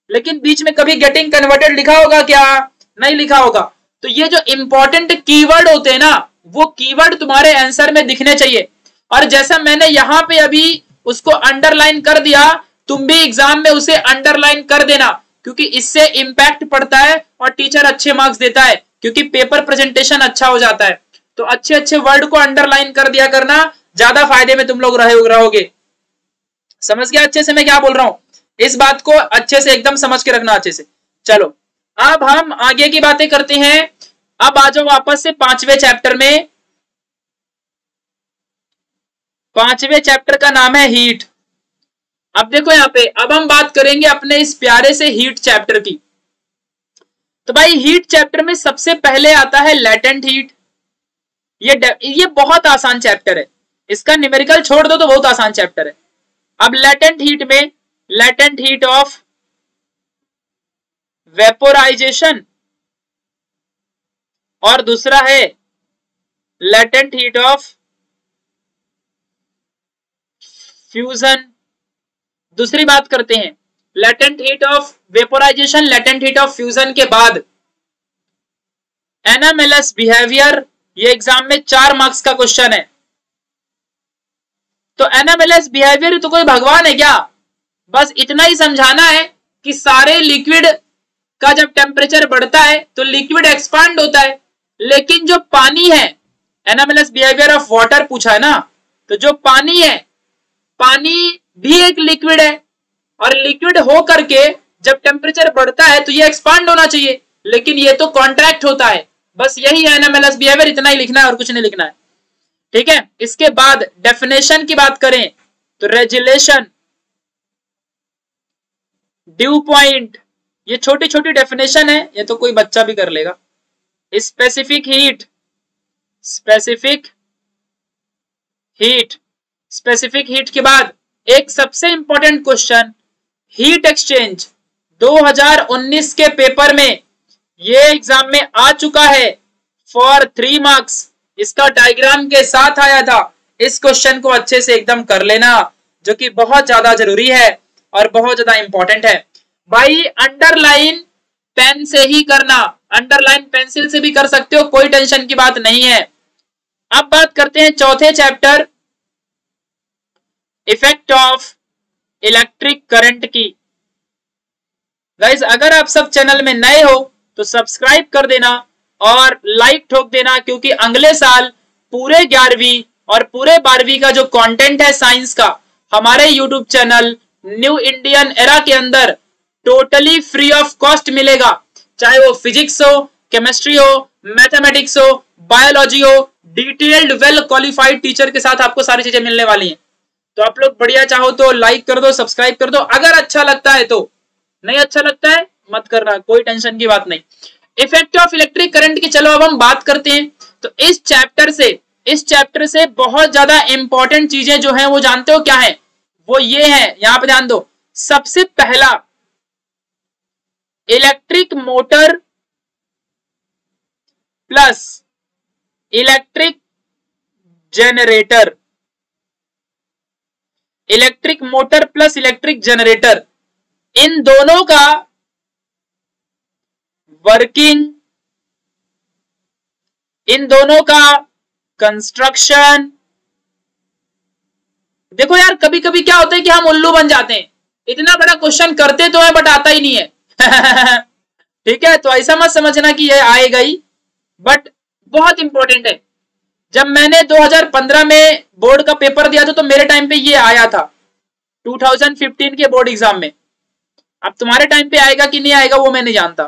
लेकिन बीच में कभी गेटिंग कन्वर्टेड लिखा होगा क्या? नहीं लिखा होगा। तो ये जो इंपॉर्टेंट कीवर्ड होते हैं ना, वो कीवर्ड तुम्हारे आंसर में दिखने चाहिए। और जैसा मैंने यहाँ पे अभी उसको अंडरलाइन कर दिया, तुम भी एग्ज़ाम में उसे अंडरलाइन कर देना, क्योंकि इससे इंपैक्ट पड़ता है और टीचर अच्छे मार्क्स देता है, क्योंकि पेपर प्रेजेंटेशन अच्छा हो जाता है। तो अच्छे अच्छे वर्ड को अंडरलाइन कर दिया करना, ज़्यादा फ़ायदे में तुम लोग रहे रहोगे। समझ गया अच्छे से मैं क्या बोल रहा हूँ? इस बात को अच्छे से एकदम समझ के रखना अच्छे से। चलो, अब हम आगे की बातें करते हैं। अब आ जाओ वापस से पाँचवें चैप्टर में। पाँचवें चैप्टर का नाम है हीट अब देखो यहाँ पे, अब हम बात करेंगे अपने इस प्यारे से हीट चैप्टर की। तो भाई हीट चैप्टर में सबसे पहले आता है लेटेंट हीट ये ये बहुत आसान चैप्टर है। इसका न्यूमेरिकल छोड़ दो तो बहुत आसान चैप्टर है। अब लेटेंट हीट में लेटेंट हीट ऑफ़ वेपोराइजेशन और दूसरा है लेटेंट हीट ऑफ़ फ्यूजन दूसरी बात करते हैं। Latent heat of vaporisation latent heat of fusion के बाद एनएमएलएस बिहेवियर ये एग्ज़ाम में चार मार्क्स का क्वेश्चन है। तो एनएमएलएस बिहेवियर तो कोई भगवान है क्या? बस इतना ही समझाना है कि सारे लिक्विड का जब टेम्परेचर बढ़ता है तो लिक्विड एक्सपांड होता है। लेकिन जो पानी है एनएमएलएस बिहेवियर ऑफ़ वाटर पूछा है ना? तो जो पानी है, पानी भी एक लिक्विड है। और लिक्विड हो करके जब टेम्परेचर बढ़ता है तो ये एक्सपांड होना चाहिए। लेकिन ये तो कॉन्ट्रैक्ट होता है। बस यही है एनएमएलएस बिहेवियर इतना ही लिखना है और कुछ नहीं लिखना है। ठीक है? इसके बाद डेफिनेशन की बात करें तो रेजुलेशन ड्यू पॉइंट ये छोटी छोटी डेफिनेशन है, ये तो कोई बच्चा भी कर लेगा। Specific heat specific heat specific heat के बाद एक सबसे इंपॉर्टेंट क्वेश्चन हीट एक्सचेंज 2019 के पेपर में ये एग्ज़ाम में आ चुका है। फॉर थ्री मार्क्स इसका डायग्राम के साथ आया था। इस क्वेश्चन को अच्छे से एकदम कर लेना, जो कि बहुत ज़्यादा ज़रूरी है और बहुत ज़्यादा इंपॉर्टेंट है। भाई अंडरलाइन पेन से ही करना। अंडरलाइन पेंसिल से भी कर सकते हो, कोई टेंशन की बात नहीं है। अब बात करते हैं चौथे chapter effect of electric current की। गाइज़ अगर आप सब चैनल में नए हो तो सब्सक्राइब कर देना और लाइक ठोक देना, क्योंकि अगले साल पूरे ग्यारहवीं और पूरे बारहवीं का जो कंटेंट है साइंस का, हमारे YouTube channel new Indian era के अंदर टोटली फ्री ऑफ़ कॉस्ट मिलेगा। चाहे वो फिजिक्स हो केमिस्ट्री हो मैथमेटिक्स हो बायोलॉजी हो डिटेल्ड वेल क्वालिफाइड टीचर के साथ आपको सारी चीज़ें मिलने वाली हैं। तो आप लोग बढ़िया चाहो तो लाइक कर दो सब्सक्राइब कर दो। अगर अच्छा लगता है तो नहीं अच्छा लगता है मत करना, कोई टेंशन की बात नहीं। इफ़ेक्ट ऑफ़ इलेक्ट्रिक करंट की चलो अब हम बात करते हैं। तो इस चैप्टर से, इस चैप्टर से बहुत ज़्यादा इंपॉर्टेंट चीज़ें जो है, वो जानते हो क्या है? वो ये है, यहाँ पे ध्यान दो। सबसे पहला electric motor plus electric generator electric motor plus electric generator इन दोनों का वर्किंग इन दोनों का कंस्ट्रक्शन देखो यार कभी कभी क्या होता है कि हम उल्लू बन जाते हैं। इतना बड़ा क्वेश्चन करते तो है बट आता ही नहीं है। ठीक है तो ऐसा मत समझना कि ये आएगा ही बट बहुत इंपॉर्टेंट है। जब मैंने 2015 में बोर्ड का पेपर दिया था तो मेरे टाइम पे ये आया था। 2015 के बोर्ड एग्ज़ाम में। अब तुम्हारे टाइम पे आएगा कि नहीं आएगा, वो मैं नहीं जानता।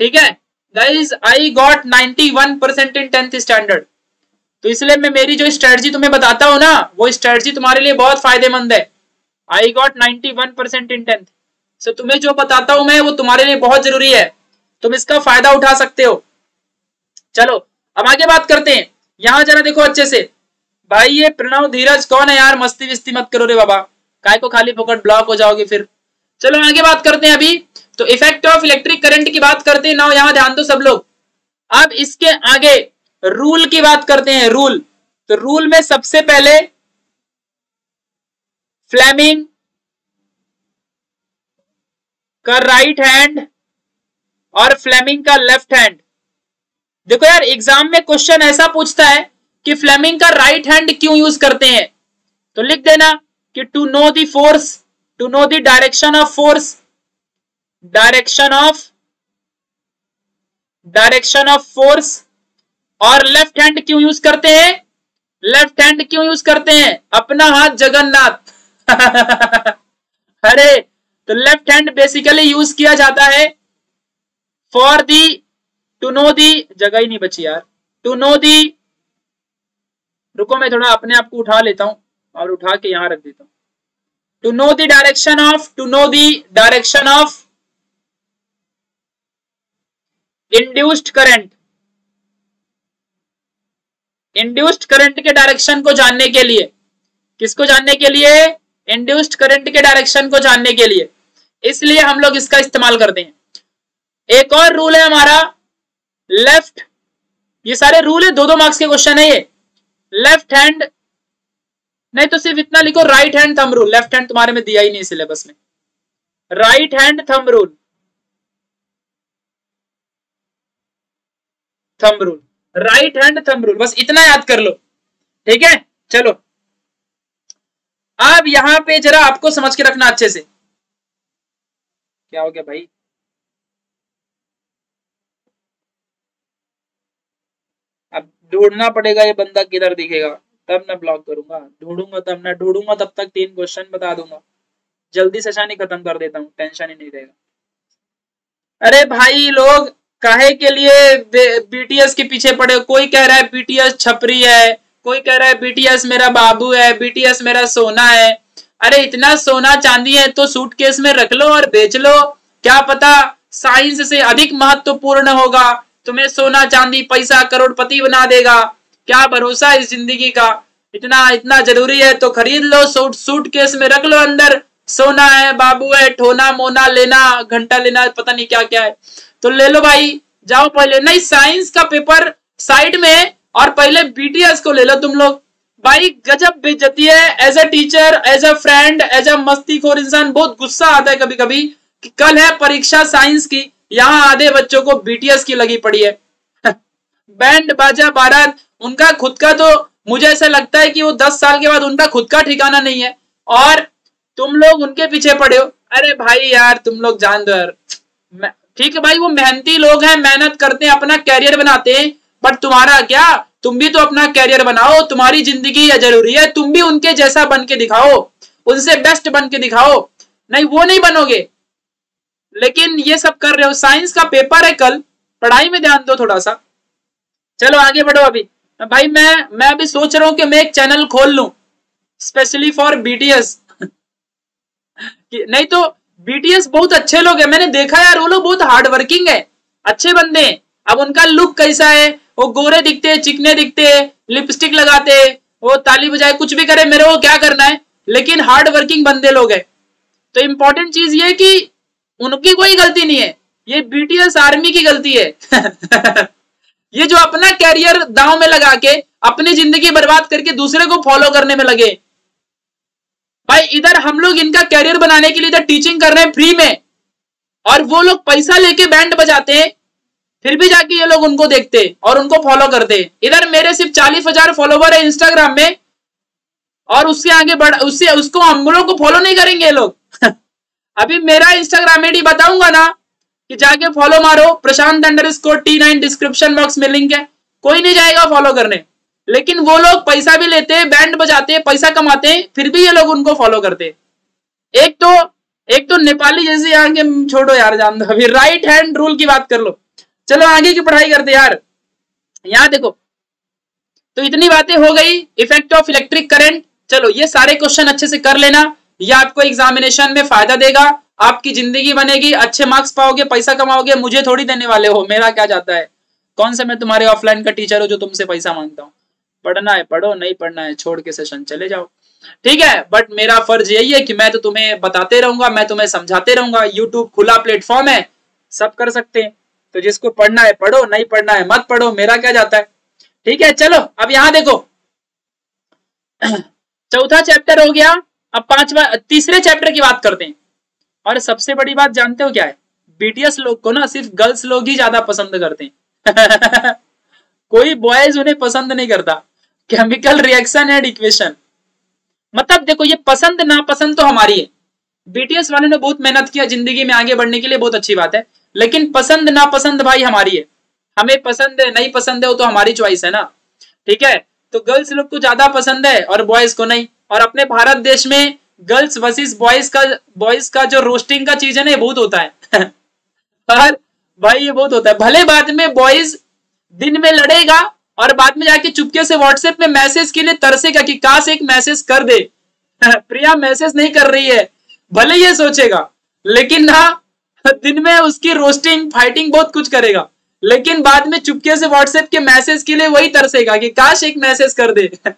ठीक है? Guys I got 91 percent in tenth standard तो इसलिए मैं मेरी जो स्ट्रेटजी तुम्हें बताता हूँ ना, वो स्ट्रेटजी तुम्हारे लिए बहुत फ़ायदेमंद है। I got 91 percent in tenth so तुम्हें जो बताता हूँ मैं, वो तुम्हारे लिए बहुत ज़रूरी है। तुम इसका फ़ायदा उठा सकते हो। चलो, अब आगे बात करते हैं। यहाँ जरा देखो अच्छे से। भाई, ये प्रणव धीरज कौन है यार? मस्ती विस्ती मत करो रे बाबा। काय को खाली फोकट ब्लॉक हो जाओगे फिर। चलो, आगे बात करते हैं अभी। तो इफ़ेक्ट ऑफ़ इलेक्ट्रिक करंट की बात करते हैं। ना यहाँ ध्यान दो सब लोग। अब इसके आगे रूल की बात करते हैं। रूल तो रूल में सबसे पहले फ्लेमिंग का राइट हैंड और फ्लेमिंग का लेफ़्ट हैंड देखो यार एग्ज़ाम में क्वेश्चन ऐसा पूछता है कि फ्लेमिंग का राइट हैंड क्यों यूज़ करते हैं? तो लिख देना कि to know the force to know the direction of force direction of direction of force और लेफ़्ट हैंड क्यों यूज़ करते हैं? लेफ़्ट हैंड क्यों यूज़ करते हैं? अपना हाथ जगन्नाथ। अरे तो लेफ़्ट हैंड बेसिकली यूज़ किया जाता है for the to know the जगह ही नहीं बची यार। टू नो दी रुको मैं थोड़ा अपने आप को उठा लेता हूँ और उठा के यहाँ रख देता हूँ। To know the direction of to know the direction of induced current induced current के डायरेक्शन को जानने के लिए। किसको जानने के लिए? इंड्यूस्ड करंट के डायरेक्शन को जानने के लिए। इसलिए हम लोग इसका इस्तेमाल करते हैं। एक और रूल है हमारा लेफ़्ट ये सारे रूल है दो दो मार्क्स के क्वेश्चन है ये। लेफ़्ट हैंड नहीं तो सिर्फ़ इतना लिखो right hand thumb rule left hand तुम्हारे में दिया ही नहीं सिलेबस में। Right hand thumb rule thumb rule right hand thumb rule बस इतना याद कर लो। ठीक है? चलो। अब यहाँ पे जरा आपको समझ के रखना अच्छे से। क्या हो गया भाई? अब ढूंढना पड़ेगा ये बंदा किधर दिखेगा। तब मैं ब्लॉक करूँगा। ढूंढूँगा तब मैं ढूंढूँगा तब तक तीन क्वेश्चन बता दूँगा। जल्दी से शानी खत्म कर देता हूँ टेंशन ही नहीं रहेगा। अरे भाई लोग काहे के लिए बीटीएस के पीछे पड़े कोई कह रहा है बीटीएस छपरी है, कोई कह रहा है बीटीएस मेरा बाबू है बीटीएस मेरा सोना है। अरे इतना सोना चांदी है तो सूटकेस में रख लो और बेच लो। क्या पता साइंस से अधिक महत्वपूर्ण होगा। तुम्हें सोना, चांदी, पैसा करोड़पति बना देगा। क्या भरोसा इस ज़िंदगी का? इतना इतना ज़रूरी है तो खरीद लो सूट सूट केस में रख लो अंदर। सोना है, बाबू है, ठोना, मोना, लेना, घंटा लेना, पता नहीं क्या क्या है। तो ले लो भाई, जाओ पहले। नहीं साइंस का पेपर साइड में और पहले बीटीएस को ले लो तुम लोग। भाई, गजब बेचती है। As a teacher as a friend as a मस्ती खोर इंसान, बहुत गुस्सा आता है कभी कभी कि कल है परीक्षा साइंस की, यहाँ आधे बच्चों को बीटीएस की लगी पड़ी है। बैंड बाजा बारात, उनका खुद का तो मुझे ऐसा लगता है कि वो दस साल के बाद उनका खुद का ठिकाना नहीं है। और तुम लोग उनके पीछे पड़े हो। अरे भाई यार, तुम लोग जान दो यार। ठीक है भाई, वो मेहनती लोग हैं, मेहनत करते हैं, अपना कैरियर बनाते हैं। बट तुम्हारा क्या? तुम भी तो अपना कैरियर बनाओ, तुम्हारी ज़िंदगी या ज़रूरी है। तुम भी उनके जैसा बन के दिखाओ, उनसे बेस्ट बन के दिखाओ। नहीं, वो नहीं बनोगे। लेकिन ये सब कर रहे हो। साइंस का पेपर है कल। पढ़ाई में ध्यान दो थोड़ा सा। चलो, आगे बढ़ो अभी। भाई, मैं मैं अभी सोच रहा हूँ कि मैं एक चैनल खोल लू स्पेशली फॉर बीटीएस नहीं तो बीटीएस बहुत अच्छे लोग हैं। मैंने देखा यार, वो लोग बहुत हार्ड वर्किंग है। अच्छे बंदे हैं। अब उनका लुक कैसा है? वो गोरे दिखते हैं, चिकने दिखते हैं लिपस्टिक लगाते हैं, वो ताली बजाए, कुछ भी करे, मेरे को क्या करना है? लेकिन हार्ड वर्किंग बंदे लोग हैं। तो इम्पोर्टेंट चीज़ ये कि उनकी कोई गलती नहीं है। ये बीटीएस आर्मी की गलती है। ये जो अपना कैरियर दांव में लगा के, अपनी ज़िंदगी बर्बाद करके दूसरे को फॉलो करने में लगे भाई, इधर हम लोग इनका कैरियर बनाने के लिए इधर टीचिंग कर रहे हैं फ्री में। और वो लोग पैसा लेके बैंड बजाते हैं, फिर भी जाके ये लोग उनको देखते और उनको फॉलो करते। इधर मेरे सिर्फ़ चालीस हज़ार फॉलोवर है इंस्टाग्राम में, और उससे आगे बढ़, उससे, उसको हम लोग को फॉलो नहीं करेंगे ये लोग। अभी मेरा इंस्टाग्राम आईडी बताऊँगा ना, कि जाके फॉलो मारो। Prashant underscore T nine description box में लिंक है। कोई नहीं जाएगा फॉलो करने। लेकिन वो लोग पैसा भी लेते हैं बैंड बजाते हैं पैसा कमाते हैं फिर भी ये लोग उनको फॉलो करते। एक तो एक तो नेपाली जैसे यहाँ के, छोड़ो यार, जान दो अभी राइट हैंड रूल की बात कर लो। चलो आगे की पढ़ाई करते यार। यहाँ देखो तो इतनी बातें हो गई इफ़ेक्ट ऑफ़ इलेक्ट्रिक करंट चलो, ये सारे क्वेश्चन अच्छे से कर लेना, ये आपको एग्जामिनेशन में फ़ायदा देगा, आपकी ज़िंदगी बनेगी, अच्छे मार्क्स पाओगे, पैसा कमाओगे, मुझे थोड़ी देने वाले हो, मेरा क्या जाता है? कौन सा मैं तुम्हारे ऑफलाइन का टीचर हूँ जो तुमसे पैसा माँगता हूँ? पढ़ना है, पढ़ो, नहीं पढ़ना है, छोड़ के सेशन चले जाओ। ठीक है? बट मेरा फ़र्ज़ यही है कि मैं तो तुम्हें बताते रहूँगा, मैं तुम्हें समझाते रहूँगा। यूट्यूब खुला प्लेटफॉर्म है, सब कर सकते हैं। तो जिसको पढ़ना है, पढ़ो, नहीं पढ़ना है, मत पढ़ो, मेरा क्या जाता है? ठीक है, चलो, अब यहाँ देखो। चौथा चैप्टर हो गया, अब पांचवा, तीसरे चैप्टर की बात करते हैं। और सबसे बड़ी बात जानते हो क्या है? बीटीएस लोग को ना सिर्फ़ गर्ल्स लोग ही ज़्यादा पसंद करते हैं। कोई बॉयज़ उन्हें पसंद नहीं करता। केमिकल रिएक्शन एंड इक्वेशन मतलब देखो, ये पसंद, नापसंद तो हमारी है। बीटीएस वाले ने बहुत मेहनत किया ज़िंदगी में आगे बढ़ने के लिए, बहुत अच्छी बात है। लेकिन पसंद, नापसंद भाई हमारी है। हमें पसंद है, नहीं पसंद है, वो तो हमारी चॉइस है ना। ठीक है? तो गर्ल्स लोग को ज़्यादा पसंद है और बॉयज़ को नहीं। और अपने भारत देश में गर्ल्स वर्सेस बॉयज़ का बॉयज़ का जो रोस्टिंग का चीज़ है ना, ये बहुत होता है। और भाई, ये बहुत होता है। भले बाद में बॉयज़ दिन में लड़ेगा और बाद में जाके चुपके से व्हाट्सएप में मैसेज के लिए तरसेगा कि काश एक मैसेज कर दे। प्रिया मैसेज नहीं कर रही है। भले ये सोचेगा, लेकिन ना, दिन में उसकी रोस्टिंग फाइटिंग बहुत कुछ करेगा। लेकिन बाद में चुपके से व्हाट्सएप के मैसेज के लिए वही तरसेगा कि काश एक मैसेज कर दे।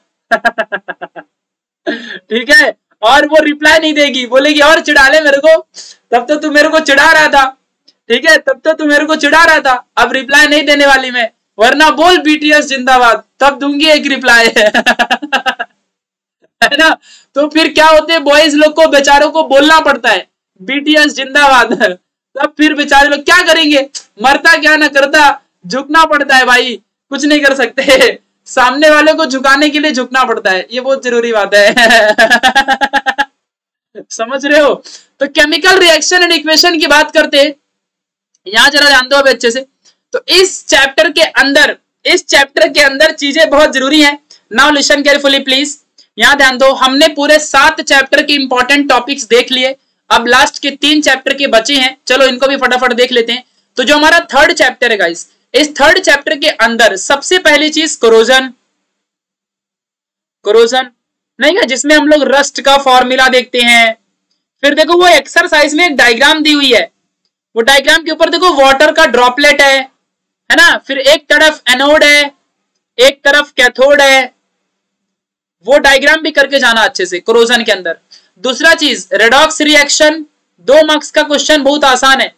ठीक है? और वो रिप्लाई नहीं देगी। बोलेगी, और चिढ़ा ले मेरे को। तब तो तू मेरे को चिढ़ा रहा था। ठीक है? तब तो तू मेरे को चिढ़ा रहा था। अब रिप्लाई नहीं देने वाली मैं। वरना बोल बीटीएस जिंदाबाद, तब दूँगी एक रिप्लाई है ना? तो फिर क्या होते हैं? बॉयज़ लोग को, बेचारों को बोलना पड़ता है। बीटीएस जिंदाबाद। तब फिर बेचारे लोग क्या करेंगे? मरता क्या ना करता? झुकना पड़ता है भाई। कुछ नहीं कर सकते। सामने वाले को झुकाने के लिए झुकना पड़ता है। ये बहुत ज़रूरी बात है। समझ रहे हो? तो केमिकल रिएक्शन एंड इक्वेशन की बात करते हैं। यहाँ जरा ध्यान दो अभी अच्छे से। तो इस चैप्टर के अंदर, इस चैप्टर के अंदर चीज़ें बहुत ज़रूरी है। नाउ लिसन केयरफुली प्लीज़ यहाँ ध्यान दो, हमने पूरे सात चैप्टर के इंपॉर्टेंट टॉपिक्स देख लिए। अब लास्ट के तीन चैप्टर के बचे हैं। चलो इनको भी फटाफट देख लेते हैं। तो जो हमारा थर्ड चैप्टर है गाइस इस थर्ड चैप्टर के अंदर सबसे पहली चीज़ क्रोजन क्रोजन नहीं है, जिसमें हम लोग रस्ट का फॉर्मूला देखते हैं। फिर देखो, वो एक्सरसाइज में एक डायग्राम दी हुई है। वो डायग्राम के ऊपर देखो वाटर का ड्रॉपलेट है। है ना? फिर एक तरफ़ एनोड है, एक तरफ़ कैथोड है। वो डायग्राम भी करके जाना अच्छे से क्रोजन के अंदर। दूसरा चीज़ रेडॉक्स रिएक्शन दो मार्क्स का क्वेश्चन बहुत आसान है।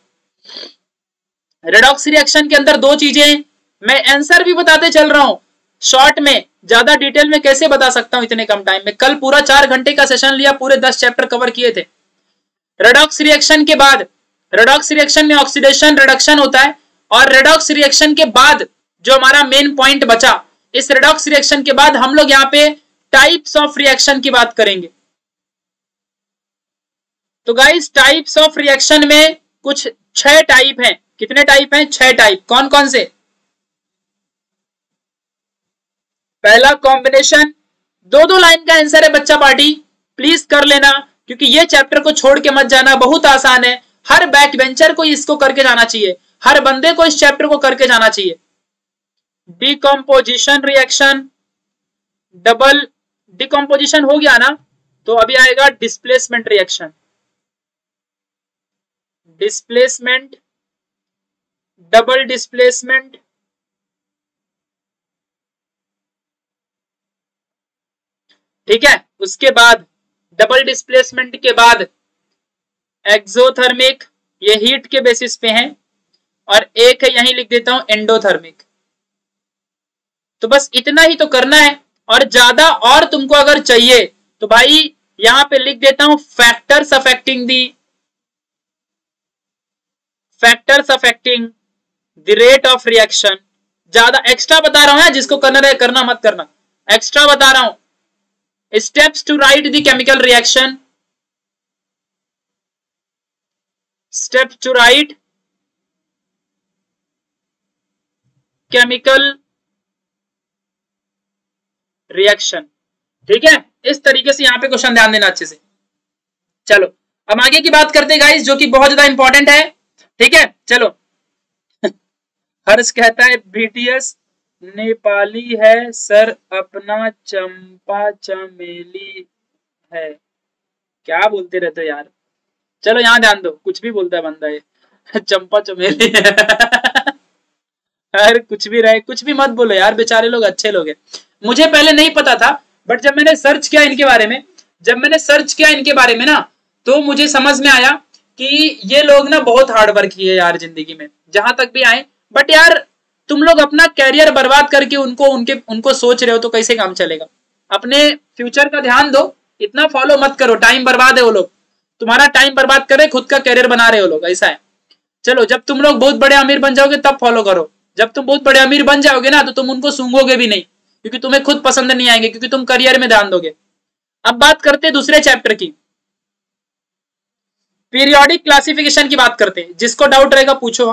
रेडॉक्स रिएक्शन के अंदर दो चीज़ें मैं आंसर भी बताते चल रहा हूँ। शॉर्ट में, ज़्यादा डिटेल में कैसे बता सकता हूँ इतने कम टाइम में? कल पूरा चार घंटे का सेशन लिया, पूरे दस चैप्टर कवर किए थे। रेडॉक्स रिएक्शन के बाद रेडॉक्स रिएक्शन में ऑक्सीडेशन रिडक्शन होता है। और रेडॉक्स रिएक्शन के बाद जो हमारा मेन पॉइंट बचा, इस रेडॉक्स रिएक्शन के बाद हम लोग यहाँ पे टाइप्स ऑफ़ रिएक्शन की बात करेंगे। तो गाइस टाइप्स ऑफ़ रिएक्शन में कुछ छह टाइप हैं। कितने टाइप हैं? छह टाइप कौन कौन से? पहला कॉम्बिनेशन दो दो लाइन का आंसर है बच्चा पार्टी। प्लीज़ कर लेना, क्योंकि ये चैप्टर को छोड़ के मत जाना, बहुत आसान है। हर बैक बेंचर को इसको करके जाना चाहिए। हर बंदे को इस चैप्टर को करके जाना चाहिए। डिकम्पोजिशन रिएक्शन डबल डिकम्पोजिशन हो गया ना तो अभी आएगा displacement reaction displacement double displacement ठीक है? उसके बाद डबल डिस्प्लेसमेंट के बाद एक्सोथर्मिक ये हीट के बेसिस पे है। और एक है, यही लिख देता हूँ एंडोथर्मिक तो बस इतना ही तो करना है, और ज़्यादा और तुमको अगर चाहिए तो भाई यहाँ पे लिख देता हूँ factors affecting the factors affecting the rate of reaction ज़्यादा एक्स्ट्रा बता रहा हूँ जिसको करना रहे, करना मत करना. एक्स्ट्रा बता रहा हूँ steps to write the chemical reaction steps to write chemical reaction ठीक है? इस तरीके से यहाँ पे क्वेश्चन ध्यान देना अच्छे से। चलो अब आगे की बात करते गाइस जो कि बहुत ज़्यादा इंपॉर्टेंट है। ठीक है? चलो। हर्ष कहता है बीटीएस नेपाली है, सर, अपना चंपा चमेली है। क्या बोलते रहते हो यार? चलो, यहाँ ध्यान दो। कुछ भी बोलता है बंदा ये। चंपा चमेली अरे कुछ भी रहे, कुछ भी मत बोलो यार, बेचारे लोग अच्छे लोग हैं। मुझे पहले नहीं पता था बट जब मैंने सर्च किया इनके बारे में, जब मैंने सर्च किया इनके बारे में ना तो मुझे समझ में आया कि ये लोग ना बहुत हार्ड वर्क किए यार ज़िंदगी में, जहाँ तक भी आए। बट यार, तुम लोग अपना कैरियर बर्बाद करके उनको, उनके, उनको सोच रहे हो तो कैसे काम चलेगा? अपने फ्यूचर का ध्यान दो, इतना फॉलो मत करो टाइम बर्बाद है वो लोग। तुम्हारा टाइम बर्बाद करे खुद का कैरियर बना रहे हो लोग, ऐसा है। चलो, जब तुम लोग बहुत बड़े अमीर बन जाओगे, तब फॉलो करो। जब तुम बहुत बड़े अमीर बन जाओगे ना तो तुम उनको सूंघोगे भी नहीं, क्योंकि तुम्हें खुद पसंद नहीं आएँगे, क्योंकि तुम करियर में ध्यान दोगे। अब बात करते हैं दूसरे चैप्टर की। पीरियोडिक क्लासिफिकेशन की बात करते हैं। जिसको डाउट रहेगा, पूछो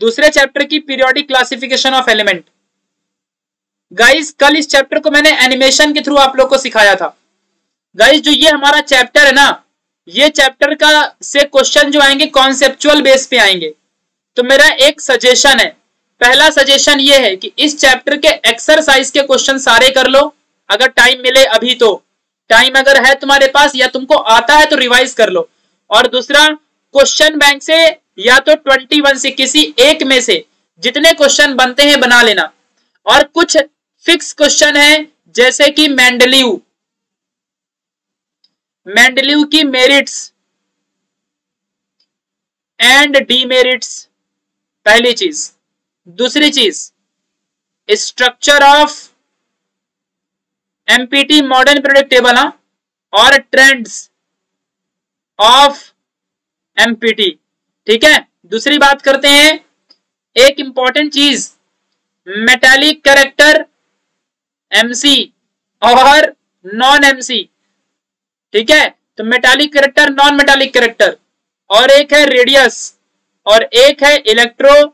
दूसरे चैप्टर की periodic classification of element guys कल इस चैप्टर को मैंने एनिमेशन के थ्रू आप लोग को सिखाया था। गाइस जो ये हमारा चैप्टर है ना, ये चैप्टर का से क्वेश्चन जो आएँगे कॉन्सेप्चुअल बेस पे आएँगे। तो मेरा एक सजेशन है। पहला सजेशन ये है कि इस चैप्टर के एक्सरसाइज के क्वेश्चन सारे कर लो। अगर टाइम मिले अभी तो। टाइम अगर है तुम्हारे पास या तुमको आता है तो रिवाइज कर लो। और दूसरा क्वेश्चन बैंक से या तो 21 से किसी एक में से जितने क्वेश्चन बनते हैं बना लेना। और कुछ फिक्स क्वेश्चन है, जैसे कि मैंडलिव मैंडलिव की मेरिट्स एंड डीमेरिट्स पहली चीज़। दूसरी चीज़ structure of MPT modern product table हा, और ट्रेंड्स ऑफ़ एमपीटी ठीक है? दूसरी बात करते हैं, एक इंपॉर्टेंट चीज़ मेटालिक करेक्टर एमसी और नॉन एमसी ठीक है? तो metallic character non metallic character और एक है रेडियस और एक है इलेक्ट्रो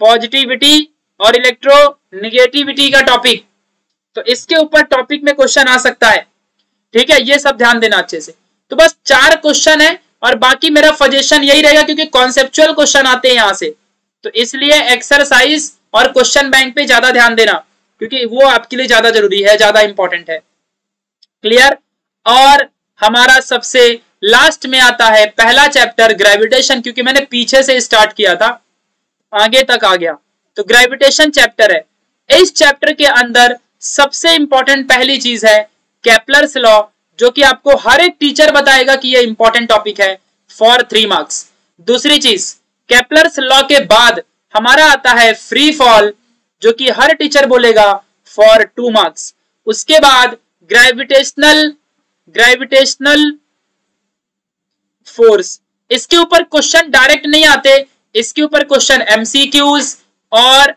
पॉजिटिविटी और इलेक्ट्रो निगेटिविटी का टॉपिक तो इसके ऊपर टॉपिक में क्वेश्चन आ सकता है। ठीक है? ये सब ध्यान देना अच्छे से। तो बस चार क्वेश्चन है और बाकी मेरा सजेशन यही रहेगा क्योंकि कॉन्सेप्चुअल क्वेश्चन आते हैं यहाँ से। तो इसलिए एक्सरसाइज और क्वेश्चन बैंक पे ज़्यादा ध्यान देना, क्योंकि वो आपके लिए ज़्यादा ज़रूरी है, ज़्यादा इंपॉर्टेंट है। क्लियर और हमारा सबसे लास्ट में आता है पहला चैप्टर ग्रेविटेशन क्योंकि मैंने पीछे से स्टार्ट किया था। आगे तक आ गया। तो ग्रेविटेशन चैप्टर है। इस चैप्टर के अंदर सबसे इंपॉर्टेंट पहली चीज़ है कैप्लर्स लॉ जो कि आपको हर एक टीचर बताएगा कि यह इंपॉर्टेंट टॉपिक है फॉर थ्री मार्क्स दूसरी चीज़ कैप्लर्स लॉ के बाद हमारा आता है फ्री फॉल जो कि हर टीचर बोलेगा फॉर टू मार्क्स उसके बाद ग्रेविटेशनल ग्रेविटेशनल फोर्स इसके ऊपर क्वेश्चन डायरेक्ट नहीं आते. इसके ऊपर क्वेश्चन एमसीक्यूज और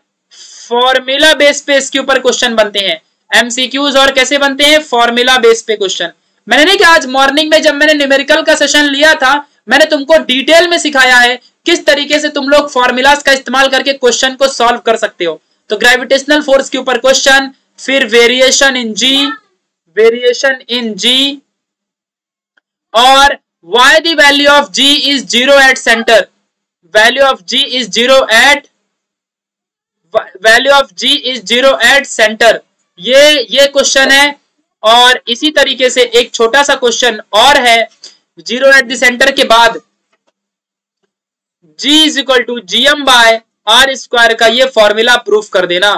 फॉर्मूला बेस पे इसके ऊपर क्वेश्चन बनते हैं. एमसीक्यूज और कैसे बनते हैं? फॉर्मूला बेस पे क्वेश्चन मैंने नहीं कहा, आज मॉर्निंग में जब मैंने न्यूमेरिकल का सेशन लिया था, मैंने तुमको डिटेल में सिखाया है किस तरीके से तुम लोग फॉर्मूलाज का इस्तेमाल करके क्वेश्चन को सॉल्व कर सकते हो. तो ग्रेविटेशनल फोर्स के ऊपर क्वेश्चन फिर variation in ji variation in g और why the value of g is zero at centre value of g is zero at value of g is zero at centre ये ये question है और इसी तरीके से एक छोटा सा क्वेश्चन और है। ज़ीरो एट द सेंटर के बाद g is equal to G M by R square का ये फॉर्मूला प्रूफ कर देना।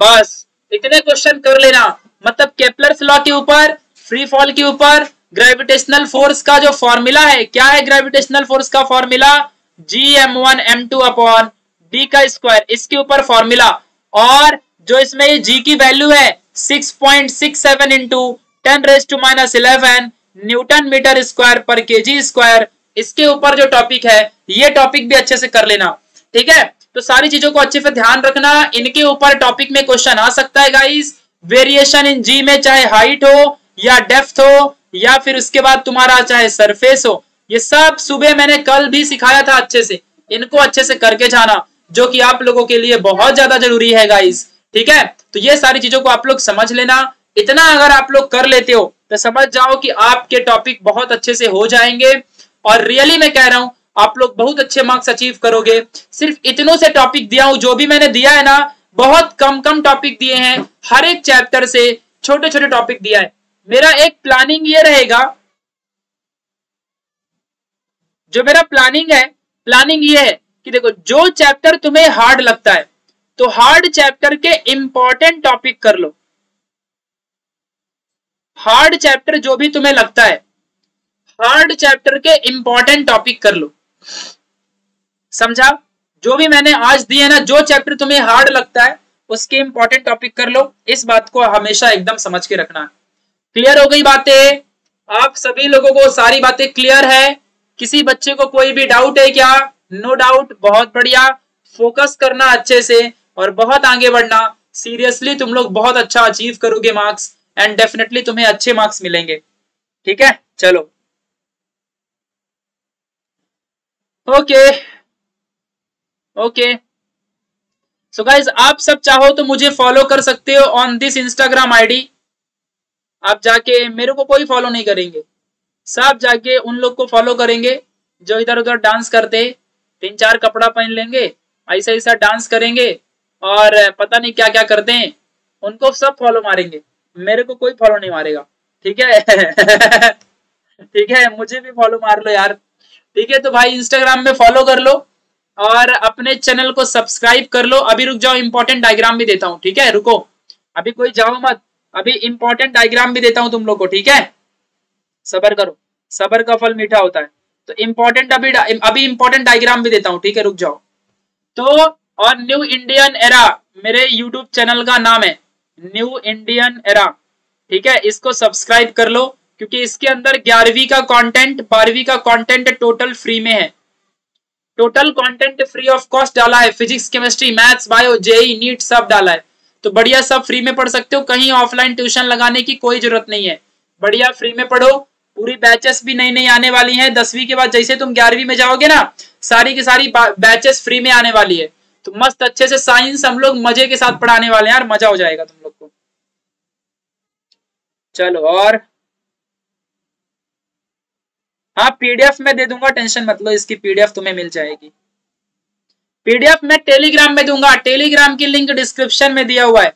बस, इतने क्वेश्चन कर लेना। मतलब केपलर लॉ के ऊपर फ्री फॉल के ऊपर ग्रेविटेशनल फोर्स का जो फॉर्मूला है, क्या है ग्रेविटेशनल फोर्स का formula G M one M two upon D का स्क्वायर इसके ऊपर फॉर्मूला और जो इसमें ये जी की वैल्यू है 6.67 point six seven into ten raise to minus eleven newton metre square per K G square इसके ऊपर जो टॉपिक है, ये टॉपिक भी अच्छे से कर लेना। ठीक है? तो सारी चीज़ों को अच्छे से ध्यान रखना। इनके ऊपर टॉपिक में क्वेश्चन आ सकता है गाइस वेरिएशन इन जी में चाहे हाइट हो या डेप्थ हो या फिर उसके बाद तुम्हारा चाहे सरफेस हो, ये सब सुबह मैंने कल भी सिखाया था अच्छे से। इनको अच्छे से करके जाना, जो कि आप लोगों के लिए बहुत ज़्यादा ज़रूरी है गाइस ठीक है? तो ये सारी चीज़ों को आप लोग समझ लेना। इतना अगर आप लोग कर लेते हो तो समझ जाओ कि आपके टॉपिक बहुत अच्छे से हो जाएँगे। और रियली मैं कह रहा हूँ, आप लोग बहुत अच्छे मार्क्स अचीव करोगे। सिर्फ़ इतनों से टॉपिक दिया हूँ, जो भी मैंने दिया है ना, बहुत कम कम टॉपिक दिए हैं। हर एक चैप्टर से छोटे छोटे टॉपिक दिया है। मेरा एक प्लानिंग ये रहेगा। जो मेरा प्लानिंग है प्लानिंग ये है कि देखो, जो चैप्टर तुम्हें हार्ड लगता है तो हार्ड चैप्टर के इंपॉर्टेंट टॉपिक कर लो। हार्ड चैप्टर जो भी तुम्हें लगता है हार्ड चैप्टर के इंपॉर्टेंट टॉपिक कर लो। समझा? जो भी मैंने आज दिए ना, जो चैप्टर तुम्हें हार्ड लगता है, उसके इंपॉर्टेंट टॉपिक कर लो। इस बात को हमेशा एकदम समझ के रखना। क्लियर हो गई बातें? आप सभी लोगों को सारी बातें क्लियर है? किसी बच्चे को कोई भी डाउट है क्या? नो no डाउट बहुत बढ़िया। फोकस करना अच्छे से और बहुत आगे बढ़ना। सीरियसली तुम लोग बहुत अच्छा अचीव करोगे मार्क्स एंड डेफिनेटली तुम्हें अच्छे मार्क्स मिलेंगे। ठीक है? चलो। ओके ओके सो गाइज़ आप सब चाहो तो मुझे फॉलो कर सकते हो ऑन दिस इंस्टाग्राम आईडी आप जाके मेरे को कोई फॉलो नहीं करेंगे। सब जाके उन लोग को फॉलो करेंगे, जो इधर उधर डांस करते, तीन चार कपड़ा पहन लेंगे, ऐसा ऐसा डांस करेंगे, और पता नहीं क्या क्या करते हैं, उनको सब फॉलो मारेंगे। मेरे को कोई फॉलो नहीं मारेगा। ठीक है? ठीक है, मुझे भी फॉलो मार लो यार। ठीक है तो भाई इंस्टाग्राम में फॉलो कर लो, और अपने चैनल को सब्सक्राइब कर लो। अभी रुक जाओ इंपॉर्टेंट डायग्राम भी देता हूँ। ठीक है, रुको। अभी कोई जाओ मत। अभी इंपॉर्टेंट डायग्राम भी देता हूँ तुम लोग को, ठीक है? सबर करो। सबर का फल मीठा होता है। तो इंपॉर्टेंट अभी अभी इंपॉर्टेंट डायग्राम भी देता हूँ, ठीक है? रुक जाओ। तो और न्यू इंडियन एरा मेरे यूट्यूब चैनल का नाम है न्यू इंडियन एरा ठीक है? इसको सब्सक्राइब कर लो, क्योंकि इसके अंदर ग्यारहवीं का कंटेंट बारहवीं का कंटेंट टोटल फ्री में है। Total content free of cost डाला है। Physics chemistry maths bio JEE NEET सब डाला है। तो बढ़िया सब फ्री में पढ़ सकते हो। कहीं ऑफलाइन ट्यूशन लगाने की कोई ज़रूरत नहीं है। बढ़िया फ्री में पढ़ो। पूरी बैचेस भी नई नई आने वाली हैं। दसवीं के बाद जैसे तुम ग्यारहवीं में जाओगे ना, सारी की सारी बैचेस फ्री में आने वाली है। तो मस्त अच्छे से साइंस हम लोग मज़े के साथ पढ़ाने वाले हैं। यार मज़ा हो जाएगा तुम लोग को। चलो और? हाँ पीडीएफ में दे दूँगा। टेंशन मत लो, इसकी पीडीएफ तुम्हें मिल जाएगी। पीडीएफ में टेलीग्राम में दूँगा। टेलीग्राम की लिंक डिस्क्रिप्शन में दिया हुआ है।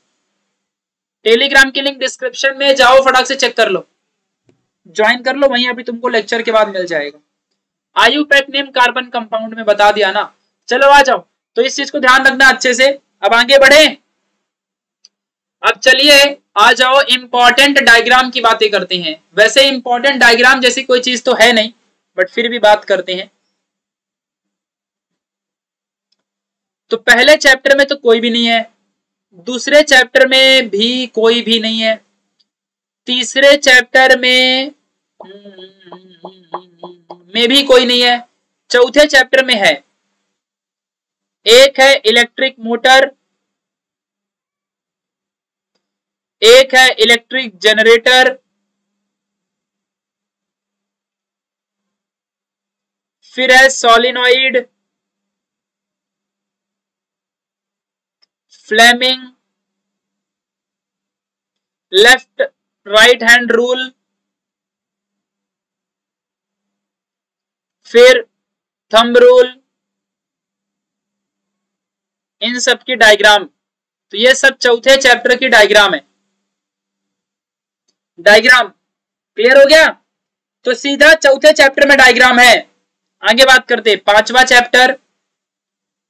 टेलीग्राम की लिंक डिस्क्रिप्शन में जाओ, फटाक से चेक कर लो। ज्वाइन कर लो, वहीं अभी तुमको लेक्चर के बाद मिल जाएगा। आयु पैक नेम कार्बन कंपाउंड में बता दिया ना। चलो, आ जाओ। तो इस चीज़ को ध्यान रखना अच्छे से। अब आगे बढ़े। अब चलिए, आ जाओ। इंपॉर्टेंट डायग्राम की बातें करते हैं। वैसे इंपॉर्टेंट डायग्राम जैसी कोई चीज़ तो है नहीं बट फिर भी बात करते हैं। तो पहले चैप्टर में तो कोई भी नहीं है। दूसरे चैप्टर में भी कोई भी नहीं है। तीसरे चैप्टर में में भी कोई नहीं है। चौथे चैप्टर में है। एक है इलेक्ट्रिक मोटर एक है इलेक्ट्रिक जनरेटर फिर है solenoid Fleming left right hand rule फिर थंब रूल इन सब की डायग्राम तो ये सब चौथे चैप्टर की डायग्राम है। डायग्राम क्लियर हो गया? तो सीधा चौथे चैप्टर में डायग्राम है। आगे बात करते पांचवा चैप्टर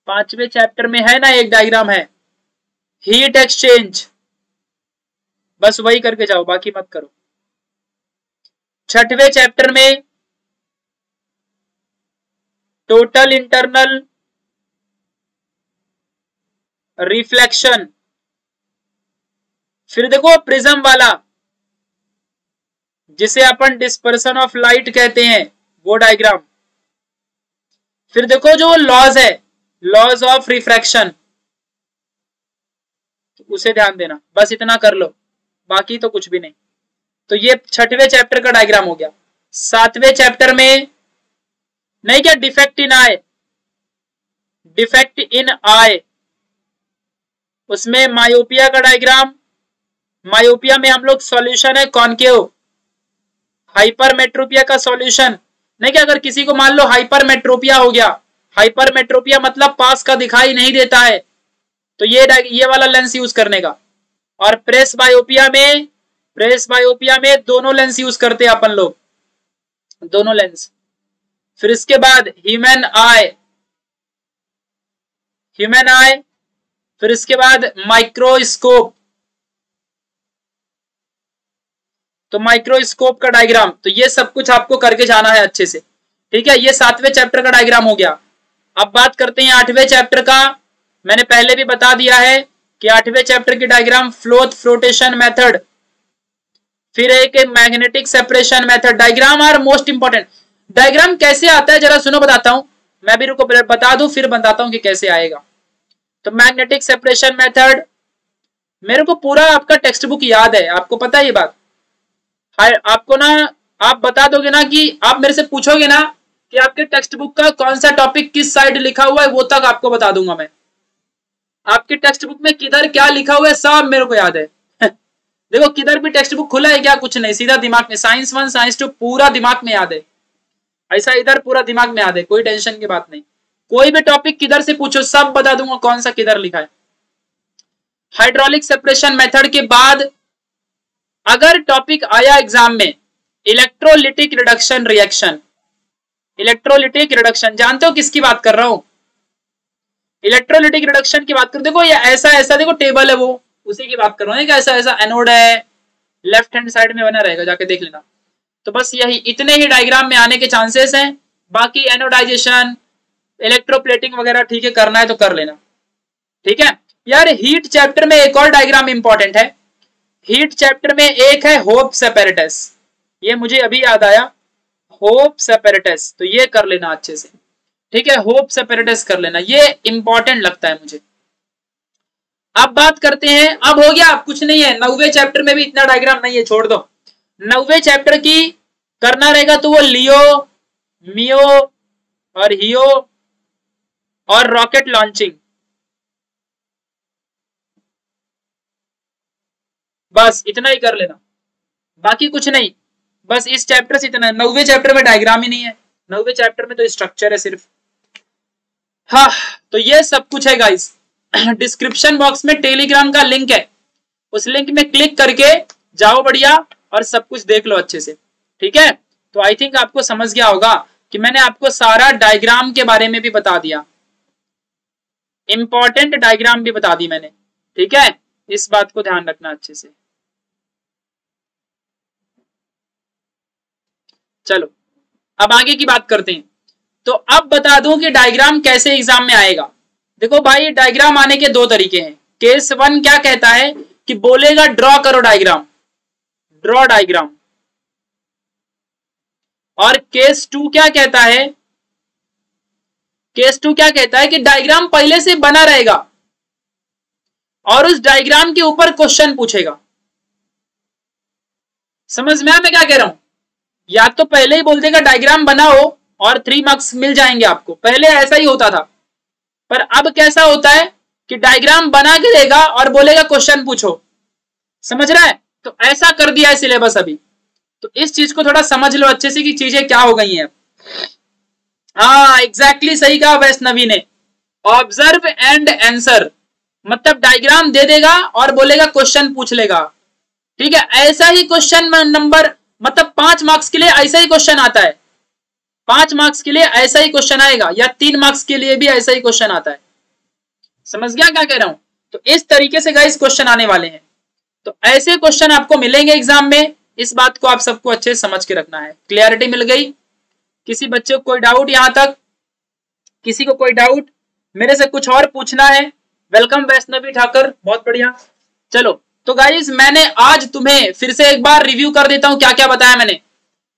पांचवे चैप्टर में है ना एक डायग्राम है। हीट एक्सचेंज बस वही करके जाओ, बाकी मत करो। छठवे चैप्टर में टोटल इंटरनल रिफ्लेक्शन फिर देखो प्रिज्म वाला, जिसे अपन डिस्पर्सन ऑफ़ लाइट कहते हैं, वो डायग्राम फिर देखो, जो लॉज है लॉज ऑफ़ रिफ्रैक्शन उसे ध्यान देना। बस इतना कर लो। बाकी तो कुछ भी नहीं। तो ये छठवें चैप्टर का डायग्राम हो गया। सातवें चैप्टर में नहीं क्या defect in I defect in आय उसमें मायोपिया का डायग्राम मायोपिया में हम लोग सॉल्यूशन है कॉनकेव हाइपरमेट्रोपिया का सॉल्यूशन नहीं क्या अगर किसी को मान लो हाइपरमेट्रोपिया हो गया। हाइपरमेट्रोपिया मतलब पास का दिखाई नहीं देता है। तो ये ये वाला लेंस यूज़ करने का। और प्रेस बायोपिया में प्रेस बायोपिया में दोनों लेंस यूज़ करते हैं अपन लोग। दोनों लेंस फिर इसके बाद ह्यूमन आई ह्यूमन आई फिर इसके बाद माइक्रोस्कोप तो माइक्रोस्कोप का डायग्राम तो ये सब कुछ आपको करके जाना है अच्छे से। ठीक है, ये सातवें चैप्टर का डायग्राम हो गया। अब बात करते हैं आठवें चैप्टर का। मैंने पहले भी बता दिया है कि आठवें चैप्टर की डायग्राम फ्लोथ फ्लोटेशन मेथड फिर एक magnetic separation method diagram are most important diagram कैसे आता है जरा सुनो, बताता हूँ। मैं भी रुको बता दू, फिर बताता हूँ कि कैसे आएगा। तो मैग्नेटिक सेपरेशन मेथड मेरे को पूरा आपका टेक्स्ट बुक याद है। आपको पता है ये बात? आपको ना, आप बता दोगे ना कि आप मेरे से पूछोगे ना कि आपके टेक्स्ट बुक का कौन सा टॉपिक किस साइड लिखा हुआ है, वो तक आपको बता दूँगा मैं। आपके टेक्स्ट बुक में किधर क्या लिखा हुआ है, सब मेरे को याद है। देखो, किधर भी टेक्स्ट बुक खुला है क्या? कुछ नहीं। सीधा दिमाग में साइंस वन साइंस टू पूरा दिमाग में याद है। ऐसा इधर पूरा दिमाग में याद है, कोई टेंशन की बात नहीं। कोई भी टॉपिक किधर से पूछो, सब बता दूँगा कौन सा किधर लिखा है। हाइड्रोलिक सेपरेशन मेथड के बाद, अगर टॉपिक आया एग्ज़ाम में electrolytic reduction reaction electrolytic reduction जानते हो किसकी बात कर रहा हूँ? इलेक्ट्रोलिटिक रिडक्शन की बात कर, देखो ये ऐसा ऐसा, देखो टेबल है वो। उसी की बात कर रहा ऐसा ऐसा एनोड है लेफ़्ट हैंड साइड में बना रहेगा, जाके देख लेना। तो बस यही, इतने ही डायग्राम में आने के चांसेस हैं। बाकी एनोडाइजेशन इलेक्ट्रोप्लेटिंग वगैरह ठीक है, करना है तो कर लेना। ठीक है? यार हीट चैप्टर में एक और डायग्राम इंपॉर्टेंट है। हीट चैप्टर में एक है होप सेपेरेटस ये मुझे अभी याद आया होप सेपेरेटस तो ये कर लेना अच्छे से। ठीक है होप सेपेरेटस कर लेना। ये इंपॉर्टेंट लगता है मुझे। अब बात करते हैं, अब हो गया, अब कुछ नहीं है। नौवे चैप्टर में भी इतना डायग्राम नहीं है, छोड़ दो। नौवे चैप्टर की करना रहेगा तो वो लियो, मियो और हियो और रॉकेट लॉन्चिंग बस, इतना ही कर लेना। बाकी कुछ नहीं। बस इस चैप्टर से इतना नौवे चैप्टर में डायग्राम ही नहीं है। नौवे चैप्टर में तो स्ट्रक्चर है सिर्फ़। हाँ तो ये सब कुछ है गाइस डिस्क्रिप्शन बॉक्स में टेलीग्राम का लिंक है. उस लिंक में क्लिक करके जाओ बढ़िया और सब कुछ देख लो अच्छे से. ठीक है? तो आई थिंक आपको समझ गया होगा कि मैंने आपको सारा डायग्राम के बारे में भी बता दिया. इंपॉर्टेंट डायग्राम भी बता दी मैंने. ठीक है? इस बात को ध्यान रखना अच्छे से. चलो. अब आगे की बात करते हैं. तो अब बता दूँ कि डायग्राम कैसे एग्ज़ाम में आएगा। देखो भाई डायग्राम आने के दो तरीके हैं। केस वन क्या कहता है कि बोलेगा ड्रॉ करो डायग्राम ड्रॉ डायग्राम और केस टू क्या कहता है? केस टू क्या कहता है कि डायग्राम पहले से बना रहेगा और उस डायग्राम के ऊपर क्वेश्चन पूछेगा। समझ में मैं क्या कह रहा हूँ? या तो पहले ही बोल देगा डायग्राम बनाओ। और थ्री मार्क्स मिल जाएँगे आपको। पहले ऐसा ही होता था। पर अब कैसा होता है कि डायग्राम बना के देगा और बोलेगा क्वेश्चन पूछो। समझ रहा है? तो ऐसा कर दिया है सिलेबस अभी। तो इस चीज़ को थोड़ा समझ लो अच्छे से कि चीज़ें क्या हो गई हैं। हाँ एग्जैक्टली सही कहा वैष्णवी ने। ऑब्ज़र्व एंड आंसर मतलब डायग्राम दे देगा और बोलेगा क्वेश्चन पूछ लेगा। ठीक है? ऐसा ही क्वेश्चन नंबर मतलब पाँच मार्क्स के लिए ऐसा ही क्वेश्चन आता है। पाँच मार्क्स के लिए ऐसा ही क्वेश्चन आएगा, या तीन मार्क्स के लिए भी ऐसा ही क्वेश्चन आता है। समझ गया क्या कह रहा हूँ? तो इस तरीके से गाइस क्वेश्चन आने वाले हैं। तो ऐसे क्वेश्चन आपको मिलेंगे एग्ज़ाम में। इस बात को आप सबको अच्छे से समझ के रखना है। क्लियरिटी मिल गई। किसी बच्चे को कोई डाउट यहाँ तक? किसी को कोई डाउट मेरे से कुछ और पूछना है? वेलकम वैष्णवी ठाकर। बहुत बढ़िया। चलो तो गाइज़ मैंने आज तुम्हें फिर से एक बार रिव्यू कर देता हूँ। क्या क्या बताया मैंने?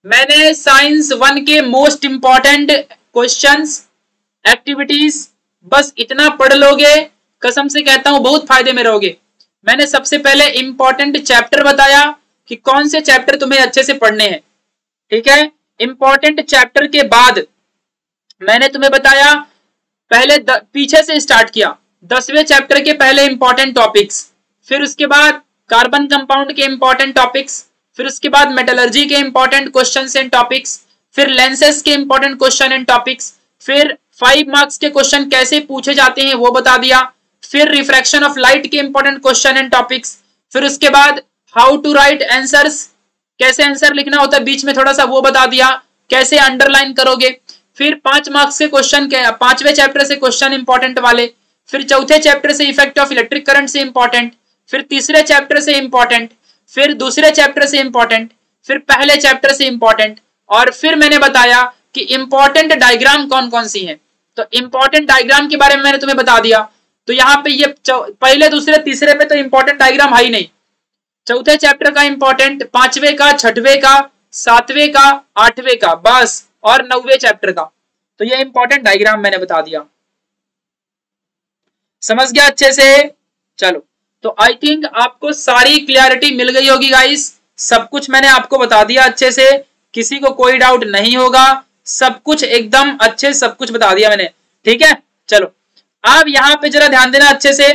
मैंने साइंस वन के मोस्ट इंपॉर्टेंट क्वेश्चंस एक्टिविटीज़ बस इतना पढ़ लोगे कसम से कहता हूँ बहुत फ़ायदे में रहोगे। मैंने सबसे पहले इंपॉर्टेंट चैप्टर बताया कि कौन से चैप्टर तुम्हें अच्छे से पढ़ने हैं। ठीक है? इंपॉर्टेंट चैप्टर के बाद मैंने तुम्हें बताया पहले द, पीछे से स्टार्ट किया। दसवें चैप्टर के पहले इंपॉर्टेंट टॉपिक्स फिर उसके बाद कार्बन कंपाउंड के इंपॉर्टेंट टॉपिक्स फिर उसके बाद मेटलर्जी के इंपॉर्टेंट क्वेश्चन एंड टॉपिक्स फिर लेंसेस के इंपॉर्टेंट क्वेश्चन एंड टॉपिक्स फिर फाइव मार्क्स के क्वेश्चन कैसे पूछे जाते हैं वो बता दिया, फिर रिफ्रैक्शन ऑफ़ लाइट के इंपॉर्टेंट क्वेश्चन एंड टॉपिक्स फिर उसके बाद हाउ टू राइट आंसर्स कैसे आंसर लिखना होता है बीच में थोड़ा सा वो बता दिया, कैसे अंडरलाइन करोगे, फिर पाँच मार्क्स के क्वेश्चन पाँचवें चैप्टर से क्वेश्चन इंपॉर्टेंट वाले, फिर चौथे चैप्टर से इफ़ेक्ट ऑफ़ इलेक्ट्रिक करंट से इंपॉर्टेंट फिर तीसरे चैप्टर से इंपॉर्टेंट फिर दूसरे चैप्टर से इंपॉर्टेंट फिर पहले चैप्टर से इंपॉर्टेंट और फिर मैंने बताया कि इंपॉर्टेंट डायग्राम कौन कौन सी हैं। तो इंपॉर्टेंट डायग्राम के बारे में मैंने तुम्हें बता दिया। तो यहाँ पे ये पहले, दूसरे, तीसरे पे तो इंपॉर्टेंट डायग्राम है ही नहीं। चौथे चैप्टर का इंपॉर्टेंट पांचवे का, छठवे का, सातवें का, आठवें का, बस, और नौवे चैप्टर का। तो ये इंपॉर्टेंट डायग्राम मैंने बता दिया। समझ गया अच्छे से? चलो। तो आई थिंक आपको सारी क्लियरिटी मिल गई होगी गाइस सब कुछ मैंने आपको बता दिया अच्छे से। किसी को कोई डाउट नहीं होगा। सब कुछ एकदम अच्छे सब कुछ बता दिया मैंने। ठीक है? चलो। अब यहाँ पे जरा ध्यान देना अच्छे से।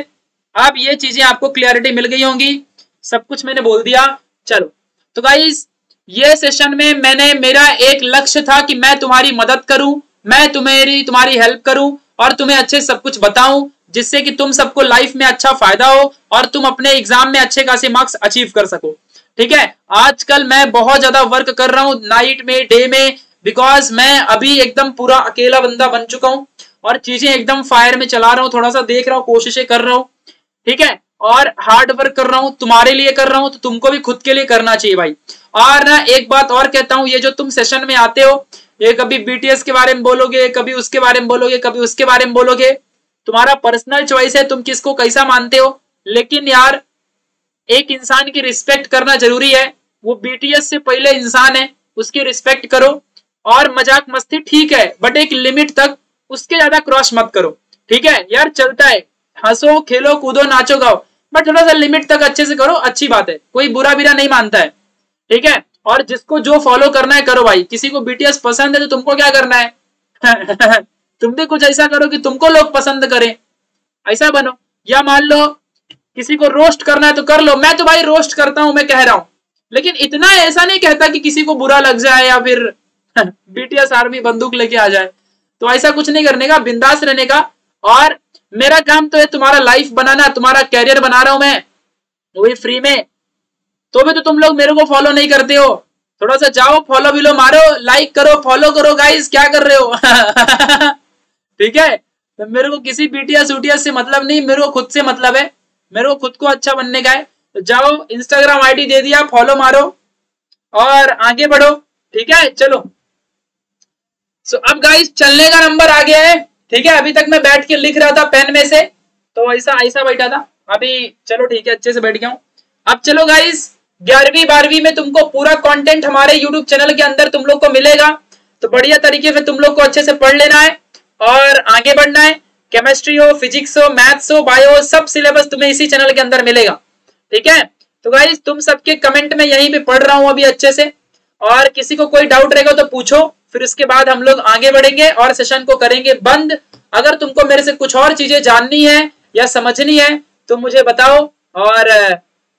अब ये चीज़ें आपको क्लियरिटी मिल गई होंगी। सब कुछ मैंने बोल दिया। चलो। तो गाइस ये सेशन में मैंने मेरा एक लक्ष्य था कि मैं तुम्हारी मदद करूँ, मैं तुम्हारी तुम्हारी हेल्प करूँ और तुम्हें अच्छे सब कुछ बताऊँ। जिससे कि तुम सबको लाइफ में अच्छा फ़ायदा हो और तुम अपने एग्ज़ाम में अच्छे खासे मार्क्स अचीव कर सको। ठीक है? आजकल मैं बहुत ज़्यादा वर्क कर रहा हूँ नाइट में डे में बिकॉज़ मैं अभी एकदम पूरा अकेला बंदा बन चुका हूँ और चीज़ें एकदम फायर में चला रहा हूँ, थोड़ा सा देख रहा हूँ, कोशिशें कर रहा हूँ। ठीक है? और हार्ड वर्क कर रहा हूँ, तुम्हारे लिए कर रहा हूँ तो तुमको भी खुद के लिए करना चाहिए भाई। और ना, एक बात और कहता हूँ, ये जो तुम सेशन में आते हो, ये कभी बीटीएस के बारे में बोलोगे, कभी उसके बारे में बोलोगे, कभी उसके बारे में बोलोगे तुम्हारा पर्सनल चॉइस है, तुम किसको कैसा मानते हो? लेकिन यार, एक इंसान की रिस्पेक्ट करना ज़रूरी है। वो बीटीएस से पहले इंसान है, उसकी रिस्पेक्ट करो। और मज़ाक मस्ती ठीक है बट एक लिमिट तक उसके ज़्यादा क्रॉस मत करो। ठीक है? यार, चलता है। हंसो, खेलो, कूदो, नाचो, गाओ। बट थोड़ा सा लिमिट तक अच्छे से करो, अच्छी बात है। कोई बुरा बिरा नहीं मानता है। ठीक है? और जिसको जो फॉलो करना है, करो भाई। किसी को बीटीएस पसंद है तो तुमको क्या करना है? तुम भी कुछ ऐसा करो कि तुमको लोग पसंद करें। ऐसा बनो। या मान लो, किसी को रोस्ट करना है तो कर लो। मैं तो भाई रोस्ट करता हूँ, मैं कह रहा हूँ। लेकिन इतना ऐसा नहीं कहता कि किसी को बुरा लग जाए या फिर बीटीएस आर्मी बंदूक लेके आ जाए। तो ऐसा कुछ नहीं करने का, बिंदास रहने का। और मेरा काम तो है तुम्हारा लाइफ बनाना, तुम्हारा कैरियर बना रहा हूँ मैं। वही फ्री में। तो भी तो तुम लोग मेरे को फॉलो नहीं करते हो। थोड़ा सा जाओ फॉलो भी लो, मारो लाइक करो फॉलो करो गाइस क्या कर रहे हो? ठीक है? तो मेरे को किसी बीटीएस उटीएस से मतलब नहीं, मेरे को खुद से मतलब है। मेरे को खुद को अच्छा बनने का है। तो जाओ इंस्टाग्राम आईडी दे दिया फॉलो मारो और आगे बढ़ो। ठीक है? चलो। सो अब गाइस चलने का नंबर आ गया है। ठीक है? अभी तक मैं बैठ के लिख रहा था पेन में से। तो ऐसा ऐसा बैठा था। अभी, चलो ठीक है, अच्छे से बैठ गया हूँ। अब चलो गाइस ग्यारहवीं, बारहवीं में तुमको पूरा कंटेंट हमारे यूट्यूब चैनल के अंदर तुम लोग को मिलेगा। तो बढ़िया तरीके से तुम लोग को अच्छे से पढ़ लेना है। और आगे बढ़ना है। केमिस्ट्री हो फिजिक्स हो मैथ्स हो बायो सब सिलेबस तुम्हें इसी चैनल के अंदर मिलेगा। ठीक है? तो गाइज़ तुम सबके कमेंट में यहीं पे पढ़ रहा हूँ अभी अच्छे से। और किसी को कोई डाउट रहेगा तो पूछो। फिर उसके बाद हम लोग आगे बढ़ेंगे और सेशन को करेंगे बंद। अगर तुमको मेरे से कुछ और चीज़ें जाननी है या समझनी है तो मुझे बताओ। और,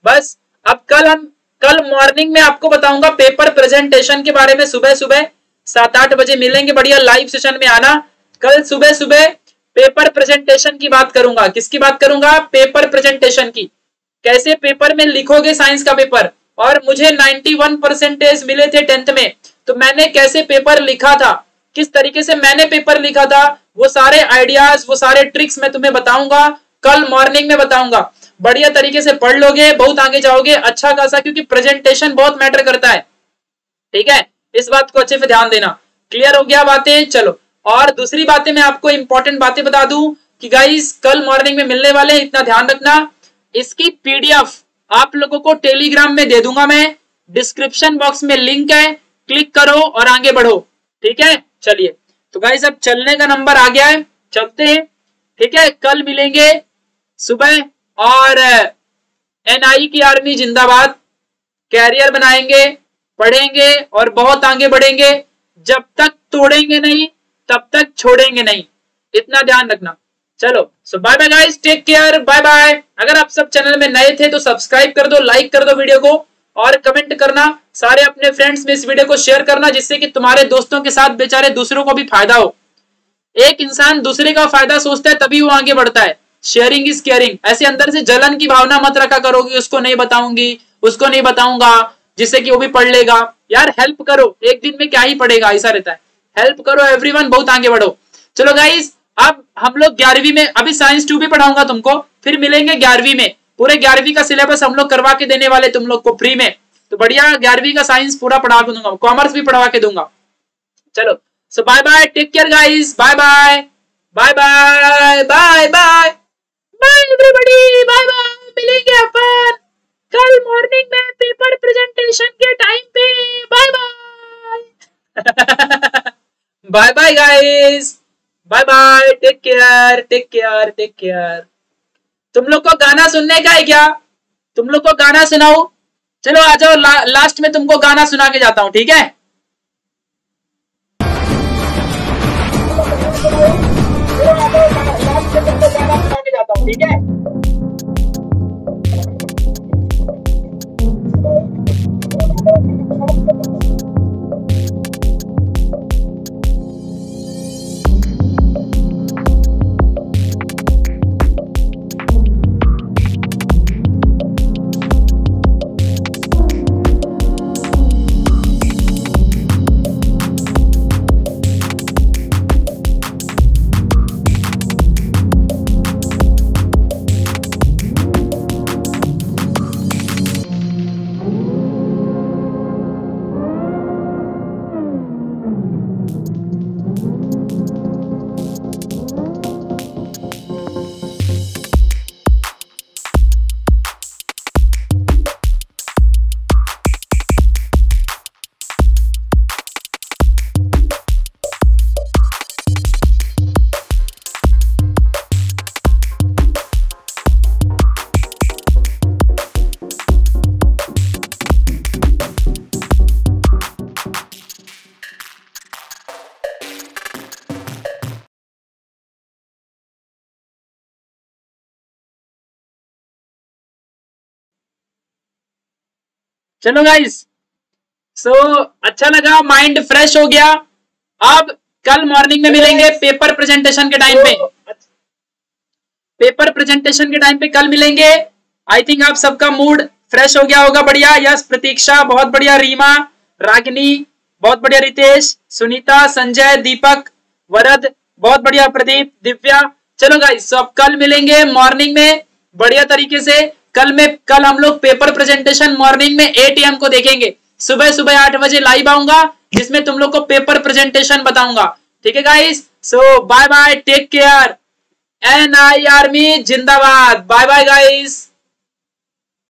बस, अब कल हम, कल मॉर्निंग में आपको बताऊँगा पेपर प्रेजेंटेशन के बारे में सुबह सुबह सात आठ बजे मिलेंगे। बढ़िया लाइव सेशन में आना। कल सुबह सुबह पेपर प्रेजेंटेशन की बात करूँगा। किसकी बात करूँगा? पेपर प्रेजेंटेशन की। कैसे पेपर में लिखोगे साइंस का पेपर और मुझे 91 परसेंटेज मिले थे टेंथ में। तो मैंने कैसे पेपर लिखा था? किस तरीके से मैंने पेपर लिखा था? वो सारे आइडियाज़ वो सारे ट्रिक्स मैं तुम्हें बताऊँगा। कल मॉर्निंग में बताऊँगा। बढ़िया तरीके से पढ़ लोगे, बहुत आगे जाओगे अच्छा खासा, क्योंकि प्रेजेंटेशन बहुत मैटर करता है। ठीक है? इस बात को अच्छे से ध्यान देना। क्लियर हो गया बातें? चलो। और दूसरी बातें मैं आपको इंपॉर्टेंट बातें बता दूँ कि गाइस कल मॉर्निंग में मिलने वाले इतना ध्यान रखना। इसकी पीडीएफ आप लोगों को टेलीग्राम में दे दूँगा मैं। डिस्क्रिप्शन बॉक्स में लिंक है। क्लिक करो और आगे बढ़ो। ठीक है? चलिए। तो गाइस अब चलने का नंबर आ गया है। चलते हैं। ठीक है? कल मिलेंगे सुबह। और एनआई की आर्मी जिंदाबाद। कैरियर बनाएँगे, पढ़ेंगे और बहुत आगे बढ़ेंगे। जब तक तोड़ेंगे नहीं तब तक छोड़ेंगे नहीं। इतना ध्यान रखना। चलो so bye bye guys take care bye bye अगर आप सब चैनल में नए थे तो सब्सक्राइब कर दो लाइक कर दो वीडियो को और कमेंट करना। सारे अपने फ्रेंड्स में इस वीडियो को शेयर करना, जिससे कि तुम्हारे दोस्तों के साथ बेचारे दूसरों को भी फ़ायदा हो। एक इंसान दूसरे का फ़ायदा सोचता है, तभी वो आगे बढ़ता है। शेयरिंग इज़ केयरिंग ऐसे अंदर से जलन की भावना मत रखा करोगी, उसको नहीं बताऊँगी, उसको नहीं बताऊँगा, जिससे कि वो भी पढ़ लेगा। यार हेल्प करो। एक दिन में क्या ही पढ़ेगा, ऐसा रहता है। हेल्प करो एवरीवन बहुत आगे बढ़ो। चलो गाइस अब हम लोग ग्यारहवीं में, अभी साइंस टू भी पढ़ाऊँगा तुमको, फिर मिलेंगे ग्यारहवीं में। पूरे ग्यारहवीं का सिलेबस हम लोग करवा के देने वाले तुम लोग को फ्री में। तो बढ़िया, ग्यारहवीं का साइंस पूरा पढ़ा के दूँगा कॉमर्स भी पढ़वा के दूँगा। चलो so bye bye take care guys bye bye bye bye bye bye bye everybody bye bye मिलेंगे अपन। कल मॉर्निंग में पेपर प्रेजेंटेशन के टाइम पे bye bye bye bye guys bye bye take care take care take care तुम लोग को गाना सुनने का है क्या? तुम लोग को गाना सुनाओ। चलो आ जाओ ला, लास्ट में तुमको गाना सुना के जाता हूँ ठीक है? ठीक है चलो गाइस सो so, अच्छा लगा माइंड फ्रेश हो गया. अब कल मॉर्निंग में मिलेंगे पेपर प्रेजेंटेशन के टाइम पे. पेपर प्रेजेंटेशन के टाइम पे कल मिलेंगे. आई थिंक आप सबका मूड फ्रेश हो गया होगा बढ़िया. यस प्रतीक्षा बहुत बढ़िया. रीमा रागिनी बहुत बढ़िया. रितेश सुनीता संजय दीपक वरद बहुत बढ़िया. प्रदीप दिव्या. चलो गाइस अब कल मिलेंगे मॉर्निंग में बढ़िया तरीके से. कल में, कल हम लोग पेपर प्रेजेंटेशन मॉर्निंग में एटीएम को देखेंगे। सुबह सुबह आठ बजे लाइव आऊँगा, जिसमें तुम लोग को पेपर प्रेजेंटेशन बताऊँगा। ठीक है guys so bye bye take care N I army जिंदाबाद। Bye bye guys